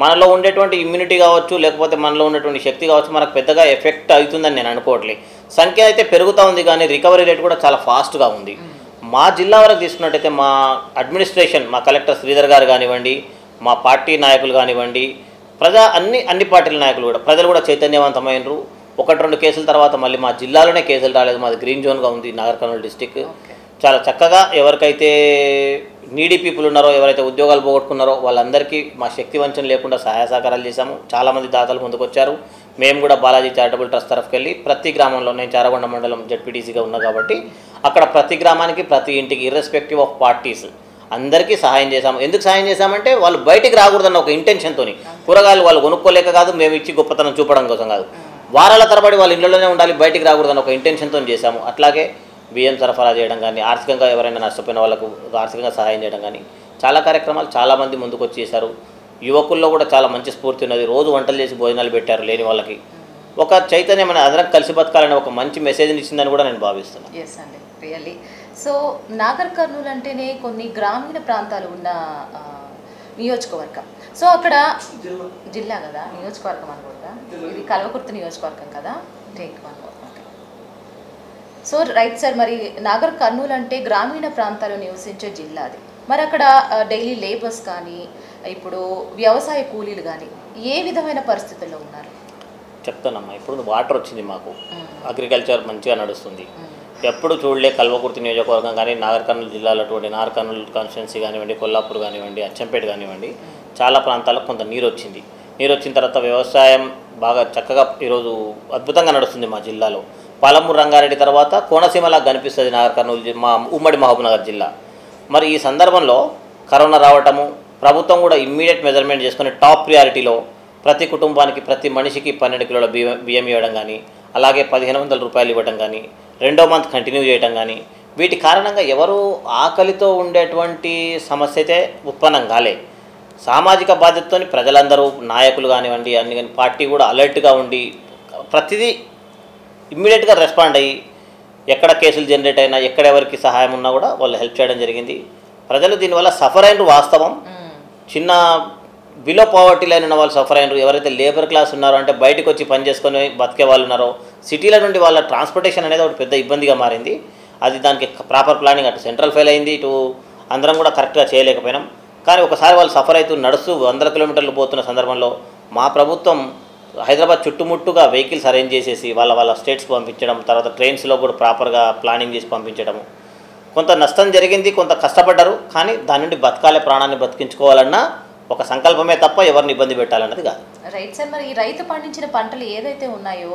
మనలో ఉండేటువంటి ఇమ్యూనిటీ కావచ్చు లేకపోతే మనలో ఉన్నటువంటి శక్తి కావచ్చు మనకు పెద్దగా ఎఫెక్ట్ అవుతుందని నేను అనుకోవట్లేదు సంఖ్య అయితే పెరుగుతూ ఉంది కానీ రికవరీ రేట్ కూడా చాలా ఫాస్ట్గా ఉంది. మా జిల్లా వరకు తీసుకున్నట్టయితే మా అడ్మినిస్ట్రేషన్ మా కలెక్టర్ శ్రీధర్ గారు కానివ్వండి మా పార్టీ నాయకులు కానివ్వండి ప్రజా అన్ని అన్ని పార్టీల నాయకులు కూడా ప్రజలు కూడా చైతన్యవంతమైనరు ఒకటి రెండు కేసుల తర్వాత మళ్ళీ మా జిల్లాలోనే కేసులు రాలేదు. మాది గ్రీన్ జోన్గా ఉంది నాగర్ కర్నూలు డిస్టిక్. చాలా చక్కగా ఎవరికైతే నీడీ పీపుల్ ఉన్నారో ఎవరైతే ఉద్యోగాలు పోగొట్టుకున్నారో వాళ్ళందరికీ మా శక్తి వంచన లేకుండా సహాయ సహకారాలు చేశాము. చాలామంది దాతలు ముందుకు వచ్చారు మేము కూడా బాలాజీ చారిటబుల్ ట్రస్ట్ తరఫుకి వెళ్ళి ప్రతి గ్రామంలో నేను చారగొండ మండలం జడ్పీటీసీగా ఉన్నా కాబట్టి అక్కడ ప్రతి గ్రామానికి ప్రతి ఇంటికి ఇర్రెస్పెక్టివ్ ఆఫ్ పార్టీస్ అందరికీ సహాయం చేశాము. ఎందుకు సహాయం చేశామంటే వాళ్ళు బయటికి రాకూడదన్న ఒక ఇంటెన్షన్తో కూరగాయలు వాళ్ళు కొనుక్కోలేక కాదు మేము ఇచ్చి గొప్పతనం చూపడం కోసం కాదు. వారాల తరబడి వాళ్ళు ఇళ్ళలోనే ఉండాలి బయటికి రాకూడదని ఒక ఇంటెన్షన్తో చేశాము. అట్లాగే బియ్యం సరఫరా చేయడం కానీ ఆర్థికంగా ఎవరైనా నష్టపోయిన వాళ్ళకు ఆర్థికంగా సహాయం చేయడం కానీ చాలా కార్యక్రమాలు చాలామంది ముందుకు వచ్చేసారు యువకుల్లో కూడా చాలా మంచి స్ఫూర్తి ఉన్నది. రోజు వంటలు చేసి భోజనాలు పెట్టారు లేని వాళ్ళకి. ఒక చైతన్యం అందరం కలిసి బతకాలనే ఒక మంచి మెసేజ్ని ఇచ్చిందని కూడా నేను భావిస్తున్నాను ఎస్ అండి. సో నాగర్ కర్నూలు అంటేనే కొన్ని గ్రామీణ ప్రాంతాలు ఉన్న నియోజకవర్గం. సో అక్కడ జిల్లా. కదా? నియోజకవర్గం అనుకుంటా. ఇది కల్వకుర్తి నియోజకవర్గం కదా? Take one. So right sir మరి నాగర్ కర్నూలు అంటే గ్రామీణ ప్రాంతాల్లో నివసించే జిల్లా అది. మరి అక్కడ డైలీ లేబర్స్ కానీ ఇప్పుడు వ్యవసాయ కూలీలు కానీ ఏ విధమైన పరిస్థితుల్లో ఉన్నారు? చెప్తానమ్మా ఇప్పుడు వాటర్ వచ్చింది మాకు. అగ్రికల్చర్ మంచిగా నడుస్తుంది. ఎప్పుడు చూడలే కల్వకుర్తి నియోజకవర్గం కానీ నాగర్ కర్నూలు జిల్లాలో అటువంటి నాగర్ కర్నూలు కాన్స్టిట్యున్సీ కానివ్వండి కొల్లాపూర్ కానివ్వండి అచ్చంపేట కానివ్వండి చాలా ప్రాంతాలకు కొంత నీరు వచ్చింది నీరు వచ్చిన తర్వాత వ్యవసాయం బాగా చక్కగా ఈరోజు అద్భుతంగా నడుస్తుంది మా జిల్లాలో. పాలమూరు రంగారెడ్డి తర్వాత కోనసీమలా కనిపిస్తుంది నాగర్ కర్నూలు మా ఉమ్మడి మహబూబ్నగర్ జిల్లా. మరి ఈ సందర్భంలో కరోనా రావటము ప్రభుత్వం కూడా ఇమ్మీడియట్ మెజర్మెంట్ చేసుకుని టాప్ ప్రియారిటీలో ప్రతి కుటుంబానికి ప్రతి మనిషికి పన్నెండు కిలోల బియ్యం బియ్యం ఇవ్వడం కానీ అలాగే పదిహేను వందల రూపాయలు ఇవ్వడం కానీ రెండో మంత్ కంటిన్యూ చేయడం కానీ వీటి కారణంగా ఎవరు ఆకలితో ఉండేటువంటి సమస్య అయితే ఉత్పన్నం కాలే. సామాజిక బాధ్యతతో ప్రజలందరూ నాయకులు కానివ్వండి అన్ని కానీ పార్టీ కూడా అలర్ట్గా ఉండి ప్రతిదీ ఇమ్మీడియట్గా రెస్పాండ్ అయ్యి ఎక్కడ కేసులు జనరేట్ అయినా ఎక్కడ ఎవరికి సహాయం ఉన్నా కూడా వాళ్ళు హెల్ప్ చేయడం జరిగింది. ప్రజలు దీనివల్ల సఫర్ అయినరు వాస్తవం. చిన్న బిలో పావర్టీ లైన్ ఉన్న వాళ్ళు సఫర్ అయినారు. ఎవరైతే లేబర్ క్లాస్ ఉన్నారో అంటే బయటకు వచ్చి పని చేసుకొని బతికే వాళ్ళు ఉన్నారో సిటీల నుండి వాళ్ళ ట్రాన్స్పోర్టేషన్ అనేది ఒకటి పెద్ద ఇబ్బందిగా మారింది. అది దానికి ప్రాపర్ ప్లానింగ్ అటు సెంట్రల్ ఫెయిల్ అయింది ఇటు అందరం కూడా కరెక్ట్గా చేయలేకపోయినాం. కానీ ఒకసారి వాళ్ళు సఫర్ అవుతూ నడుస్తూ వందల కిలోమీటర్లు పోతున్న సందర్భంలో మా ప్రభుత్వం హైదరాబాద్ చుట్టుముట్టుగా వెహికల్స్ అరేంజ్ చేసేసి వాళ్ళ వాళ్ళ స్టేట్స్కి పంపించడం తర్వాత ట్రైన్స్లో కూడా ప్రాపర్గా ప్లానింగ్ చేసి పంపించడము. కొంత నష్టం జరిగింది కొంత కష్టపడ్డారు కానీ దాని నుండి బతకాలే ప్రాణాన్ని బతికించుకోవాలన్నా ఒక సంకల్పమే తప్ప ఎవరిని ఇబ్బంది పెట్టాలన్నది కాదు. రైట్ సార్ మరి ఈ రైతు పండించిన పంటలు ఏదైతే ఉన్నాయో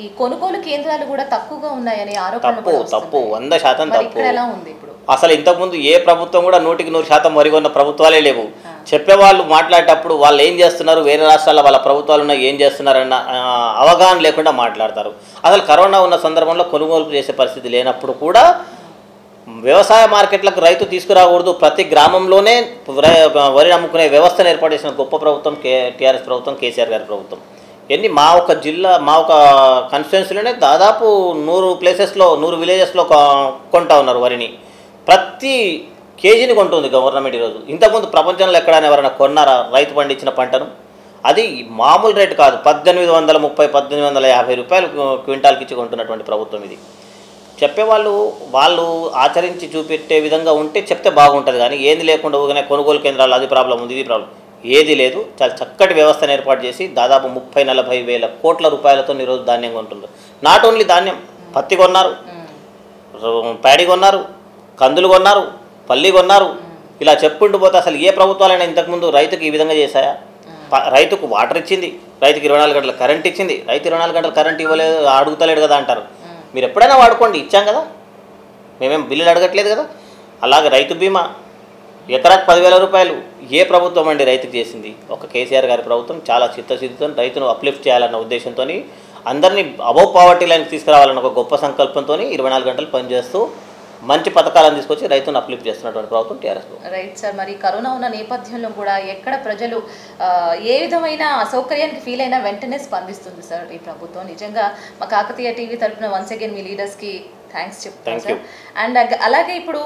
ఈ కొనుగోలు కేంద్రాలు కూడా తక్కువగా ఉన్నాయని తప్పు తప్పు. వంద శాతం తప్పు. ఎలా ఉంది ఇప్పుడు? అసలు ఇంతకుముందు ఏ ప్రభుత్వం కూడా నూటికి నూరు శాతం వరిగొన్న ప్రభుత్వాలే లేవు. చెప్పేవాళ్ళు మాట్లాడేటప్పుడు వాళ్ళు ఏం చేస్తున్నారు? వేరే రాష్ట్రాల వాళ్ళ ప్రభుత్వాలు ఏం చేస్తున్నారన్న అవగాహన లేకుండా మాట్లాడతారు. అసలు కరోనా ఉన్న సందర్భంలో కొనుగోలు చేసే పరిస్థితి లేనప్పుడు కూడా వ్యవసాయ మార్కెట్లకు రైతు తీసుకురాకూడదు. ప్రతి గ్రామంలోనే వరి- అమ్ముకునే వ్యవస్థను ఏర్పాటు చేసిన గొప్ప ప్రభుత్వం కే టీఆర్ఎస్ ప్రభుత్వం కేసీఆర్ గారి ప్రభుత్వం. ఎన్ని మా ఒక జిల్లా మా ఒక కాన్స్టిట్యున్సీలోనే దాదాపు నూరు ప్లేసెస్లో నూరు విలేజెస్లో కొంటా ఉన్నారు వరిని. ప్రతి కేజీని కొంటుంది గవర్నమెంట్ ఈరోజు. ఇంతకుముందు ప్రపంచంలో ఎక్కడైనా ఎవరైనా కొన్నారా రైతు పండించిన పంటను? అది మామూలు రేటు కాదు. పద్దెనిమిది వందల ముప్పై పద్దెనిమిది వందల యాభై రూపాయలు క్వింటాల్కి ఇచ్చి కొంటున్నటువంటి ప్రభుత్వం ఇది. చెప్పేవాళ్ళు వాళ్ళు ఆచరించి చూపెట్టే విధంగా ఉంటే చెప్తే బాగుంటుంది కానీ ఏది లేకుండా ఊగానే కొనుగోలు కేంద్రాలు అది ప్రాబ్లం ఉంది ఇది ప్రాబ్లం. ఏది లేదు చాలా చక్కటి వ్యవస్థను ఏర్పాటు చేసి దాదాపు ముప్పై నలభై వేల కోట్ల రూపాయలతో ఈరోజు ధాన్యం కొంటున్నారు నాట్ ఓన్లీ ధాన్యం పత్తి కొన్నారు ప్యాడీ కొన్నారు కందులు కొన్నారు పల్లి కొన్నారు. ఇలా చెప్పుకుంటూ పోతే అసలు ఏ ప్రభుత్వాలైనా ఇంతకుముందు రైతుకు ఈ విధంగా చేశాయా? ప- రైతుకు వాటర్ ఇచ్చింది రైతుకి ఇరవై నాలుగు గంటల కరెంట్ ఇచ్చింది రైతు ఇరవై నాలుగు గంటల కరెంట్ ఇవ్వలేదు అడుగుతలేడు కదా అంటారు. మీరు ఎప్పుడైనా వాడుకోండి ఇచ్చాం కదా. మేమేం బిల్లులు అడగట్లేదు కదా. అలాగే రైతు బీమా ఎకరాకు పదివేల రూపాయలు ఏ ప్రభుత్వం అండి రైతుకు చేసింది? ఒక కేసీఆర్ గారి ప్రభుత్వం చాలా చిత్తశుద్ధితో రైతును అప్లిఫ్ట్ చేయాలన్న ఉద్దేశంతో అందరినీ అబౌ పావర్టీ లైన్కి తీసుకురావాలన్న ఒక గొప్ప సంకల్పంతో ఇరవై నాలుగు గంటలు పనిచేస్తూ మంచి పథకాలను తీసుకొచ్చి రైతును అప్లిఫ్ట్ చేస్తున్నటువంటి ప్రభుత్వం టీఆర్ఎస్. రైట్ సార్ మరి కరోనా ఉన్న నేపథ్యంలో కూడా ఎక్కడ ప్రజలు ఏ విధమైన అసౌకర్యానికి ఫీల్ అయినా వెంటనే స్పందిస్తుంది సార్ ఈ ప్రభుత్వం. నిజంగా మా కాకతీయ టీవీ తరఫున వన్స్ అగైన్ మీ లీడర్స్కి థ్యాంక్స్ చెప్తాను సార్. అండ్ అలాగే ఇప్పుడు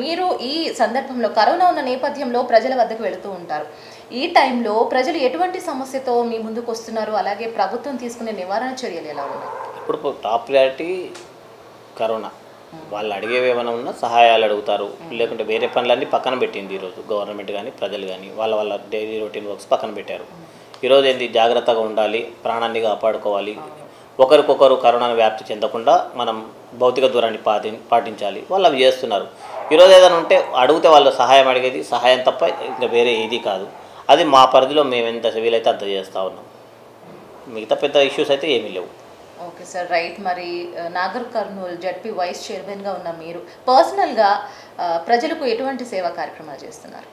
మీరు ఈ సందర్భంలో కరోనా ఉన్న నేపథ్యంలో ప్రజల వద్దకు వెళుతూ ఉంటారు. ఈ టైంలో ప్రజలు ఎటువంటి సమస్యతో మీ ముందుకు వస్తున్నారు? అలాగే ప్రభుత్వం తీసుకునే నివారణ చర్యలు ఎలా ఉన్నాయి? ఇప్పుడు టాప్ ప్రయారిటీ కరోనా. వాళ్ళు అడిగేవి ఏమైనా ఉన్నా సహాయాలు అడుగుతారు. లేకుంటే వేరే పనులన్నీ పక్కన పెట్టింది ఈరోజు గవర్నమెంట్ కానీ ప్రజలు కానీ వాళ్ళ వాళ్ళ డైలీ రొటీన్ వర్క్స్ పక్కన పెట్టారు. ఈరోజు ఏంటి? జాగ్రత్తగా ఉండాలి ప్రాణాన్ని కాపాడుకోవాలి. ఒకరికొకరు కరోనాను వ్యాప్తి చెందకుండా మనం భౌతిక దూరాన్ని పాటి పాటించాలి. వాళ్ళు అవి చేస్తున్నారు. ఈరోజు ఏదైనా ఉంటే అడిగితే వాళ్ళు సహాయం అడిగేది. సహాయం తప్ప ఇంకా వేరే ఏది కాదు. అది మా పరిధిలో మేము ఎంత వీలైతే అంత చేస్తూ ఉన్నాం. మిగతా పెద్ద ఇష్యూస్ అయితే ఏమీ లేవు. Okay sir right. మరి నాగర్ కర్నూల్ జడ్పీ వైస్ చైర్మన్గా ఉన్న మీరు పర్సనల్గా ప్రజలకు ఎటువంటి సేవా కార్యక్రమాలు చేస్తున్నారు?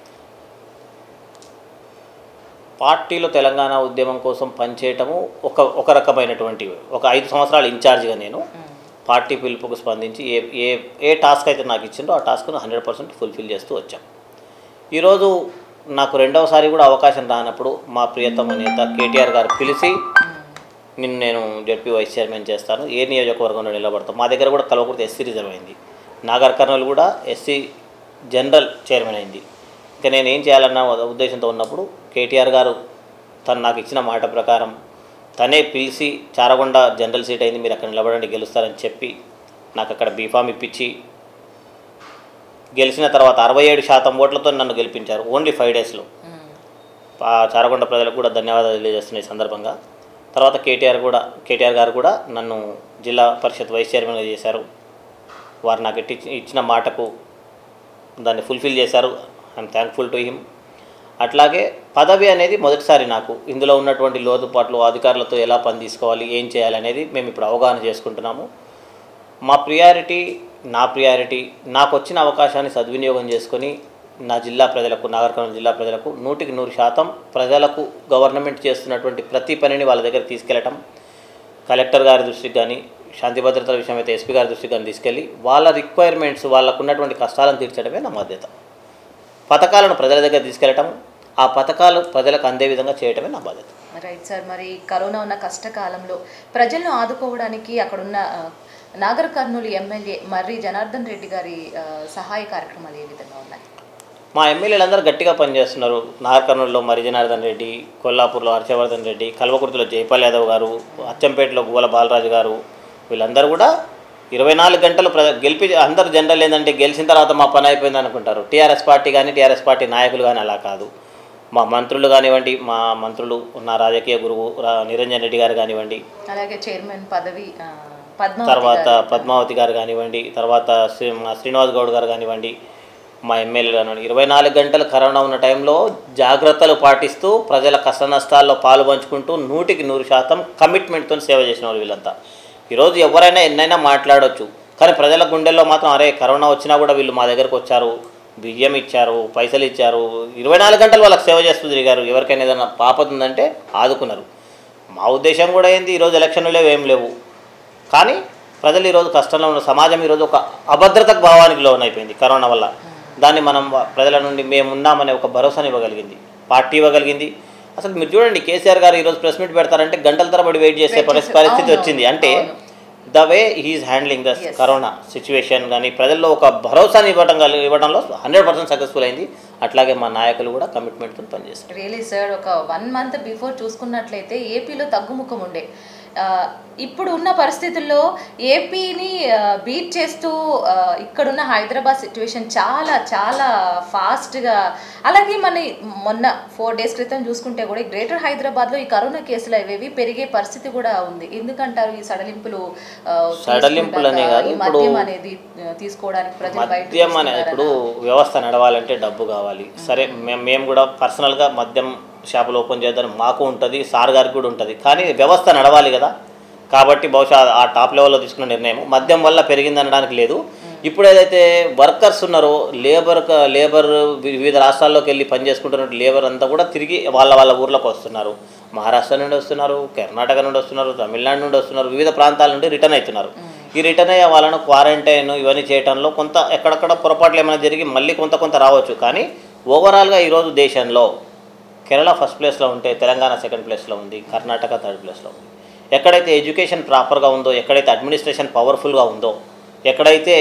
పార్టీలో తెలంగాణ ఉద్యమం కోసం పనిచేయటము ఒక ఒక రకమైనటువంటి ఒక ఐదు సంవత్సరాలు ఇన్ఛార్జ్గా నేను పార్టీ పిలుపుకు స్పందించి ఏ ఏ ఏ టాస్క్ అయితే నాకు ఇచ్చిందో ఆ టాస్క్ను హండ్రెడ్ పర్సెంట్ ఫుల్ఫిల్ చేస్తూ వచ్చాం. ఈరోజు నాకు రెండవసారి కూడా అవకాశం రానప్పుడు మా ప్రియతమ నేత కేటీఆర్ గారు పిలిచి నిన్ను నేను జడ్పీ వైస్ చైర్మన్ చేస్తాను. ఏ నియోజకవర్గంలో నిలబడతాం మా దగ్గర కూడా కలవకూడదు ఎస్సీ రిజర్వ్ అయింది. నాగర్ కర్నూలు కూడా ఎస్సీ జనరల్ చైర్మన్ అయింది. ఇంకా నేను ఏం చేయాలన్న ఉద్దేశంతో ఉన్నప్పుడు కేటీఆర్ గారు తను నాకు ఇచ్చిన మాట ప్రకారం తనే పిలిచి చారగొండ జనరల్ సీట్ అయింది. మీరు అక్కడ నిలబడండి గెలుస్తారని చెప్పి నాకు అక్కడ బీఫామ్ ఇప్పించి గెలిచిన తర్వాత అరవై ఏడు శాతం ఓట్లతో నన్ను గెలిపించారు. ఓన్లీ ఫైవ్ డేస్లో. చారకొండ ప్రజలకు కూడా ధన్యవాదాలు తెలియజేస్తున్నాయి ఈ సందర్భంగా. తర్వాత కేటీఆర్ కూడా కేటీఆర్ గారు కూడా నన్ను జిల్లా పరిషత్ వైస్ చైర్మన్గా చేశారు. వారు నాకు ఇచ్చిన మాటకు దాన్ని ఫుల్ఫిల్ చేశారు. ఐఎమ్ థ్యాంక్ఫుల్ టు హిమ్ అట్లాగే పదవి అనేది మొదటిసారి నాకు. ఇందులో ఉన్నటువంటి లోతుపాట్లు అధికారులతో ఎలా పని తీసుకోవాలి ఏం చేయాలనేది మేము ఇప్పుడు అవగాహన చేసుకుంటున్నాము. మా ప్రియారిటీ నా ప్రియారిటీ నాకు వచ్చిన అవకాశాన్ని సద్వినియోగం చేసుకొని నా జిల్లా ప్రజలకు నాగరికర్నూలు జిల్లా ప్రజలకు నూటికి నూరు శాతం ప్రజలకు గవర్నమెంట్ చేస్తున్నటువంటి ప్రతి పనిని వాళ్ళ దగ్గర తీసుకెళ్ళటం. కలెక్టర్ గారి దృష్టికి కానీ శాంతి భద్రతల విషయం అయితే ఎస్పీ గారి దృష్టికి కానీ తీసుకెళ్ళి వాళ్ళ రిక్వైర్మెంట్స్ వాళ్ళకు ఉన్నటువంటి కష్టాలను తీర్చడమే నా బాధ్యత. పథకాలను ప్రజల దగ్గర తీసుకెళ్ళటం ఆ పథకాలు ప్రజలకు అందే విధంగా చేయటమే నా బాధ్యత. రైట్ సార్ మరి కరోనా ఉన్న కష్టకాలంలో ప్రజలను ఆదుకోవడానికి అక్కడున్న నాగర్ కర్నూలు ఎమ్మెల్యే మర్రి జనార్దన్ రెడ్డి గారి సహాయ కార్యక్రమాలు ఏ విధంగా ఉన్నాయి? మా ఎమ్మెల్యేలందరూ గట్టిగా పనిచేస్తున్నారు. నాగర్కర్నూలులో మరి జనార్దన్ రెడ్డి కొల్లాపూర్లో హర్షవర్ధన్ రెడ్డి కల్వకుర్తిలో జైపాల్ యాదవ్ గారు అచ్చంపేటలో గువ్వల బాలరాజు గారు వీళ్ళందరూ కూడా ఇరవై నాలుగు గంటలు ప్ర గెలిపి అందరు జనరల్ ఏంటంటే గెలిచిన తర్వాత మా పని అయిపోయింది అనుకుంటారు. టీఆర్ఎస్ పార్టీ కానీ టీఆర్ఎస్ పార్టీ నాయకులు కానీ అలా కాదు. మా మంత్రులు కానివ్వండి మా మంత్రులు నా రాజకీయ గురువు రా- నిరంజన్ రెడ్డి గారు కానివ్వండి అలాగే చైర్మన్ పదవి తర్వాత. పద్మావతి గారు కానివ్వండి తర్వాత శ్రీ శ్రీనివాస్ గౌడ్ గారు కానివ్వండి మా ఎమ్మెల్యేలు కానివ్వండి ఇరవై నాలుగు గంటలు కరోనా ఉన్న టైంలో జాగ్రత్తలు పాటిస్తూ ప్రజల కష్ట నష్టాల్లో పాలు పంచుకుంటూ నూటికి నూరు శాతం కమిట్మెంట్తో సేవ చేసిన వాళ్ళు వీళ్ళంతా. ఈరోజు ఎవరైనా ఎన్నైనా మాట్లాడొచ్చు. కానీ ప్రజల గుండెల్లో మాత్రం అరే కరోనా వచ్చినా కూడా వీళ్ళు మా దగ్గరకు వచ్చారు. బియ్యం ఇచ్చారు పైసలు ఇచ్చారు. ఇరవై నాలుగు గంటలు వాళ్ళకి సేవ చేస్తూ తిరిగారు. ఎవరికైనా ఏదైనా పాపత ఉందంటే ఆదుకున్నారు. మా ఉద్దేశం కూడా ఏంది? ఈరోజు ఎలక్షన్లు లేవు ఏం లేవు. కానీ ప్రజలు ఈరోజు కష్టంలో ఉన్న సమాజం ఈరోజు ఒక అభద్రత భావానికి లోనైపోయింది కరోనా వల్ల. దాన్ని మనం ప్రజల నుండి మేము ఉన్నామనే ఒక భరోసాని ఇవ్వగలిగింది. పార్టీ ఇవ్వగలిగింది. అసలు మీరు చూడండి కేసీఆర్ గారు ఈరోజు ప్రెస్ మీట్ పెడతారంటే గంటల తరబడి వెయిట్ చేసే పరిస్థితి వచ్చింది. అంటే. The way he is handling the. Corona situation కానీ ప్రజల్లో ఒక భరోసాని ఇవ్వడం ఇవ్వడంలో హండ్రెడ్ పర్సెంట్ సక్సెస్ఫుల్ అయింది. అట్లాగే మా నాయకులు కూడా కమిట్మెంట్తో పనిచేస్తారు రియలీ సార్ ఒక వన్ మంత్ బిఫోర్ చూసుకున్నట్లయితే ఏపీలో తగ్గుముఖం ఉండే. ఇప్పుడు ఉన్న పరిస్థితుల్లో ఏపీని బీట్ చేస్తూ ఇక్కడున్న హైదరాబాద్ సిచ్యువేషన్ చాలా చాలా ఫాస్ట్గా అలాగే మన మొన్న ఫోర్ డేస్ క్రితం చూసుకుంటే కూడా గ్రేటర్ హైదరాబాద్లో ఈ కరోనా కేసులు అవేవి పెరిగే పరిస్థితి కూడా ఉంది. ఎందుకంటారు ఈ సడలింపులు ఆ, సడలింపులు అనే తీసుకుంటాక కాదు, ఈ ఇప్పుడు మద్యం అనేది తీసుకోవడానికి ప్రజలు బయట ఇప్పుడు వ్యవస్థ నడవాలంటే డబ్బు కావాలి. సరే మేము మేము కూడా పర్సనల్గా మద్యం షాపులు ఓపెన్ చేద్దాం మాకు ఉంటుంది సార్ గారికి కూడా ఉంటుంది. కానీ వ్యవస్థ నడవాలి కదా. కాబట్టి బహుశా ఆ టాప్ లెవెల్లో తీసుకున్న నిర్ణయం మద్యం వల్ల పెరిగింది అనడానికి లేదు. ఇప్పుడు ఏదైతే వర్కర్స్ ఉన్నారో లేబర్ లేబర్ వివిధ రాష్ట్రాల్లోకి వెళ్ళి పనిచేసుకుంటున్న లేబర్ అంతా కూడా తిరిగి వాళ్ళ వాళ్ళ ఊర్లోకి వస్తున్నారు. మహారాష్ట్ర నుండి వస్తున్నారు కర్ణాటక నుండి వస్తున్నారు తమిళనాడు నుండి వస్తున్నారు వివిధ ప్రాంతాల నుండి రిటర్న్ అవుతున్నారు. ఈ రిటర్న్ అయ్యే వాళ్ళను క్వారంటైన్ ఇవన్నీ చేయడంలో కొంత ఎక్కడెక్కడ పొరపాట్లు ఏమైనా జరిగి మళ్ళీ కొంత కొంత రావచ్చు. కానీ ఓవరాల్గా ఈరోజు దేశంలో కేరళ ఫస్ట్ ప్లేస్లో ఉంటే తెలంగాణ సెకండ్ ప్లేస్లో ఉంది కర్ణాటక థర్డ్ ప్లేస్లో ఉంది. ఎక్కడైతే ఎడ్యుకేషన్ ప్రాపర్గా ఉందో ఎక్కడైతే అడ్మినిస్ట్రేషన్ పవర్ఫుల్గా ఉందో ఎక్కడైతే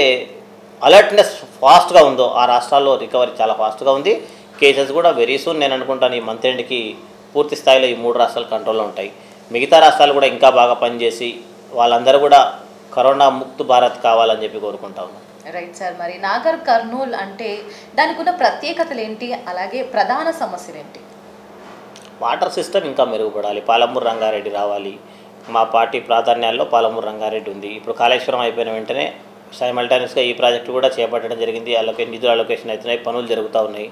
అలర్ట్నెస్ ఫాస్ట్గా ఉందో ఆ రాష్ట్రాల్లో రికవరీ చాలా ఫాస్ట్గా ఉంది. కేసెస్ కూడా వెరీ సూన్ నేను అనుకుంటాను ఈ మంత్ ఎండ్కి పూర్తి స్థాయిలో ఈ మూడు రాష్ట్రాలు కంట్రోల్లో ఉంటాయి. మిగతా రాష్ట్రాలు కూడా ఇంకా బాగా పనిచేసి వాళ్ళందరూ కూడా కరోనా ముక్త్ భారత్ కావాలని చెప్పి కోరుకుంటా రైట్ సార్ మరి నాగర్ కర్నూల్ అంటే దానికి ఉన్న ప్రత్యేకతలు ఏంటి అలాగే ప్రధాన సమస్యలు ఏంటి వాటర్ సిస్టమ్ ఇంకా మెరుగుపడాలి. పాలమూరు రంగారెడ్డి రావాలి. మా పార్టీ ప్రాధాన్యాల్లో పాలమూరు రంగారెడ్డి ఉంది. ఇప్పుడు కాళేశ్వరం అయిపోయిన వెంటనే సైమల్టేనియస్గా ఈ ప్రాజెక్టు కూడా చేపట్టడం జరిగింది. అలొకే నిధులు అలొకేషన్ అవుతున్నాయి పనులు జరుగుతూ ఉన్నాయి.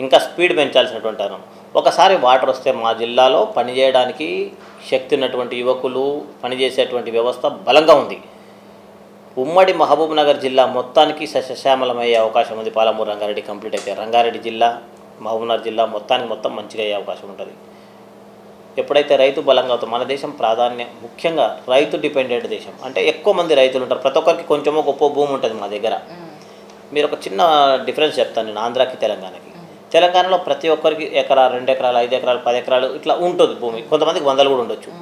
ఇంకా స్పీడ్ పెంచాల్సినటువంటి అను ఒకసారి వాటర్ వస్తే మా జిల్లాలో పనిచేయడానికి శక్తి ఉన్నటువంటి యువకులు పనిచేసేటువంటి వ్యవస్థ బలంగా ఉంది. ఉమ్మడి మహబూబ్ నగర్ జిల్లా మొత్తానికి సస్యశ్యామలమయ్యే అవకాశం ఉంది. పాలమూరు రంగారెడ్డి కంప్లీట్ అయితే రంగారెడ్డి జిల్లా మహబూబ్నగర్ జిల్లా మొత్తానికి మొత్తం మంచిగా అయ్యే అవకాశం ఉంటుంది. ఎప్పుడైతే రైతు బలంగా అవుతుందో మన దేశం ప్రాధాన్యం ముఖ్యంగా రైతు డిపెండెంట్ దేశం. అంటే ఎక్కువ మంది రైతులు ఉంటారు. ప్రతి ఒక్కరికి కొంచెమో గొప్ప భూమి ఉంటుంది మా దగ్గర. మీరు ఒక చిన్న డిఫరెన్స్ చెప్తాను నేను ఆంధ్రాకి తెలంగాణకి. తెలంగాణలో ప్రతి ఒక్కరికి ఎకరా రెండు ఎకరాలు ఐదు ఎకరాలు పది ఎకరాలు ఇట్లా ఉంటుంది భూమి. కొంతమందికి వందలు కూడా ఉండొచ్చు.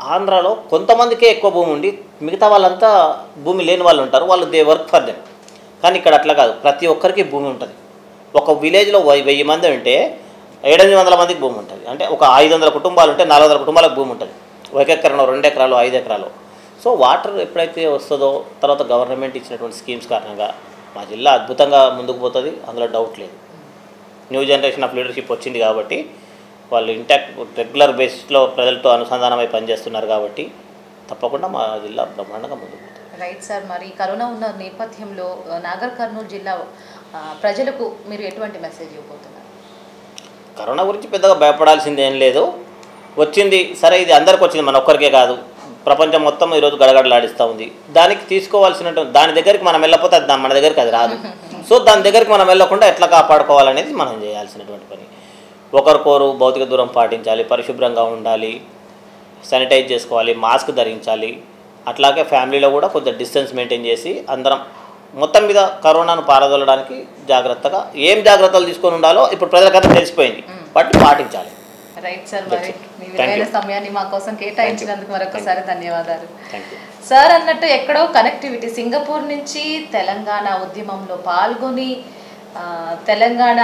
ఆంధ్రాలో కొంతమందికే ఎక్కువ భూమి ఉండి మిగతా వాళ్ళంతా భూమి లేని వాళ్ళు ఉంటారు. వాళ్ళు దే వర్క్ ఫర్ దెమ్ కానీ ఇక్కడ అట్లా కాదు. ప్రతి ఒక్కరికి భూమి ఉంటుంది. ఒక విలేజ్లో వెయ్యి వెయ్యి మంది ఉంటే ఏడెనిమిది వందల మందికి భూమి ఉంటుంది. అంటే ఒక ఐదు వందల కుటుంబాలు ఉంటే నాలుగు వందల కుటుంబాలకు భూమి ఉంటుంది. ఒక ఎకరం రెండు ఎకరాలు ఐదు ఎకరాలు. సో వాటర్ ఎప్పుడైతే వస్తుందో తర్వాత గవర్నమెంట్ ఇచ్చినటువంటి స్కీమ్స్ కారణంగా మా జిల్లా అద్భుతంగా ముందుకు పోతుంది. అందులో డౌట్ లేదు. న్యూ జనరేషన్ ఆఫ్ లీడర్షిప్ వచ్చింది కాబట్టి వాళ్ళు ఇంటాక్ట్ రెగ్యులర్ బేసిస్లో ప్రజలతో అనుసంధానమై పనిచేస్తున్నారు కాబట్టి తప్పకుండా మా జిల్లా బ్రహ్మాండంగా ముందుకు రైట్ సార్ మరి కరోనా ఉన్న నేపథ్యంలో నాగర్ కర్నూలు జిల్లా ప్రజలకు మీరు ఎటువంటి మెసేజ్ ఇవ్వబోతున్నారు? కరోనా గురించి పెద్దగా భయపడాల్సింది ఏం లేదు. వచ్చింది సరే ఇది అందరికి వచ్చింది మన ఒక్కరికే కాదు. ప్రపంచం మొత్తం ఈరోజు గడగడలాడిస్తూ ఉంది. దానికి తీసుకోవాల్సినటువంటి దాని దగ్గరికి మనం వెళ్ళకపోతే అది మన దగ్గరికి అది రాదు. సో దాని దగ్గరికి మనం వెళ్ళకుండా ఎట్లా కాపాడుకోవాలనేది మనం చేయాల్సినటువంటి పని. ఒకరికొరు భౌతిక దూరం పాటించాలి పరిశుభ్రంగా ఉండాలి శానిటైజ్ చేసుకోవాలి మాస్క్ ధరించాలి అట్లాగే ఫ్యామిలీలో కూడా కొంచెం డిస్టెన్స్ మెయింటైన్ చేసి అందరం మొత్తం మీద కరోనాను పారదోలడానికి జాగ్రత్తగా ఏం జాగ్రత్తలు తీసుకొని ఉండాలో ఇప్పుడు ప్రజలకంతా తెలిసిపోయింది. వాటిని పాటించాలి. రైట్ సార్ మరి. మీ విలువైన. సమయాన్ని మా కోసం కేటాయించినందుకు మరొకసారి ధన్యవాదాలు. సార్ అన్నట్టు ఎక్కడో కనెక్టివిటీ సింగపూర్ నుంచి తెలంగాణ ఉద్యమంలో పాల్గొని తెలంగాణ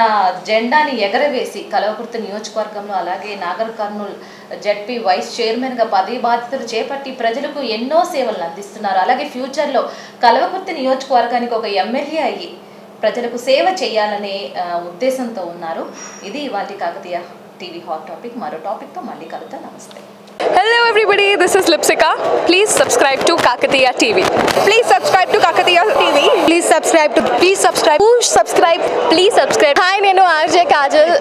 జెండాని ఎగరవేసి కలవకుర్తి నియోజకవర్గంలో అలాగే నాగర్ కర్నూల్ జడ్పీ వైస్ చైర్మన్గా పదవి బాధ్యతలు చేపట్టి ప్రజలకు ఎన్నో సేవలను అందిస్తున్నారు. అలాగే ఫ్యూచర్లో కలవకుర్తి నియోజకవర్గానికి ఒక ఎమ్మెల్యే అయ్యి ప్రజలకు సేవ చేయాలనే ఉద్దేశంతో ఉన్నారు. ఇది ఇవాళ కాకతీయ టీవీ హాట్ టాపిక్. మరో టాపిక్తో మళ్ళీ కలుద్దాం. నమస్తే. Hello everybody, this is Lipsika. Please subscribe to Kakatiya TV. Please subscribe to Kakatiya TV. Please subscribe to please subscribe subscribe please subscribe hi నేను RJ Kajal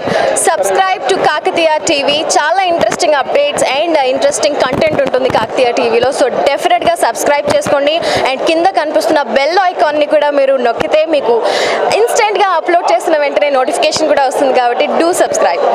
subscribe to Kakatiya TV చాలా interesting updates and interesting content ఉంటుంది కాకతీయ టీవీలో so డెఫినెట్గా subscribe చేసుకోండి and కింద కనిపిస్తున్న bell ఐకాన్ని కూడా మీరు నొక్కితే మీకు ఇన్స్టెంట్గా అప్లోడ్ చేసిన వెంటనే నోటిఫికేషన్ కూడా వస్తుంది కాబట్టి డూ సబ్స్క్రైబ్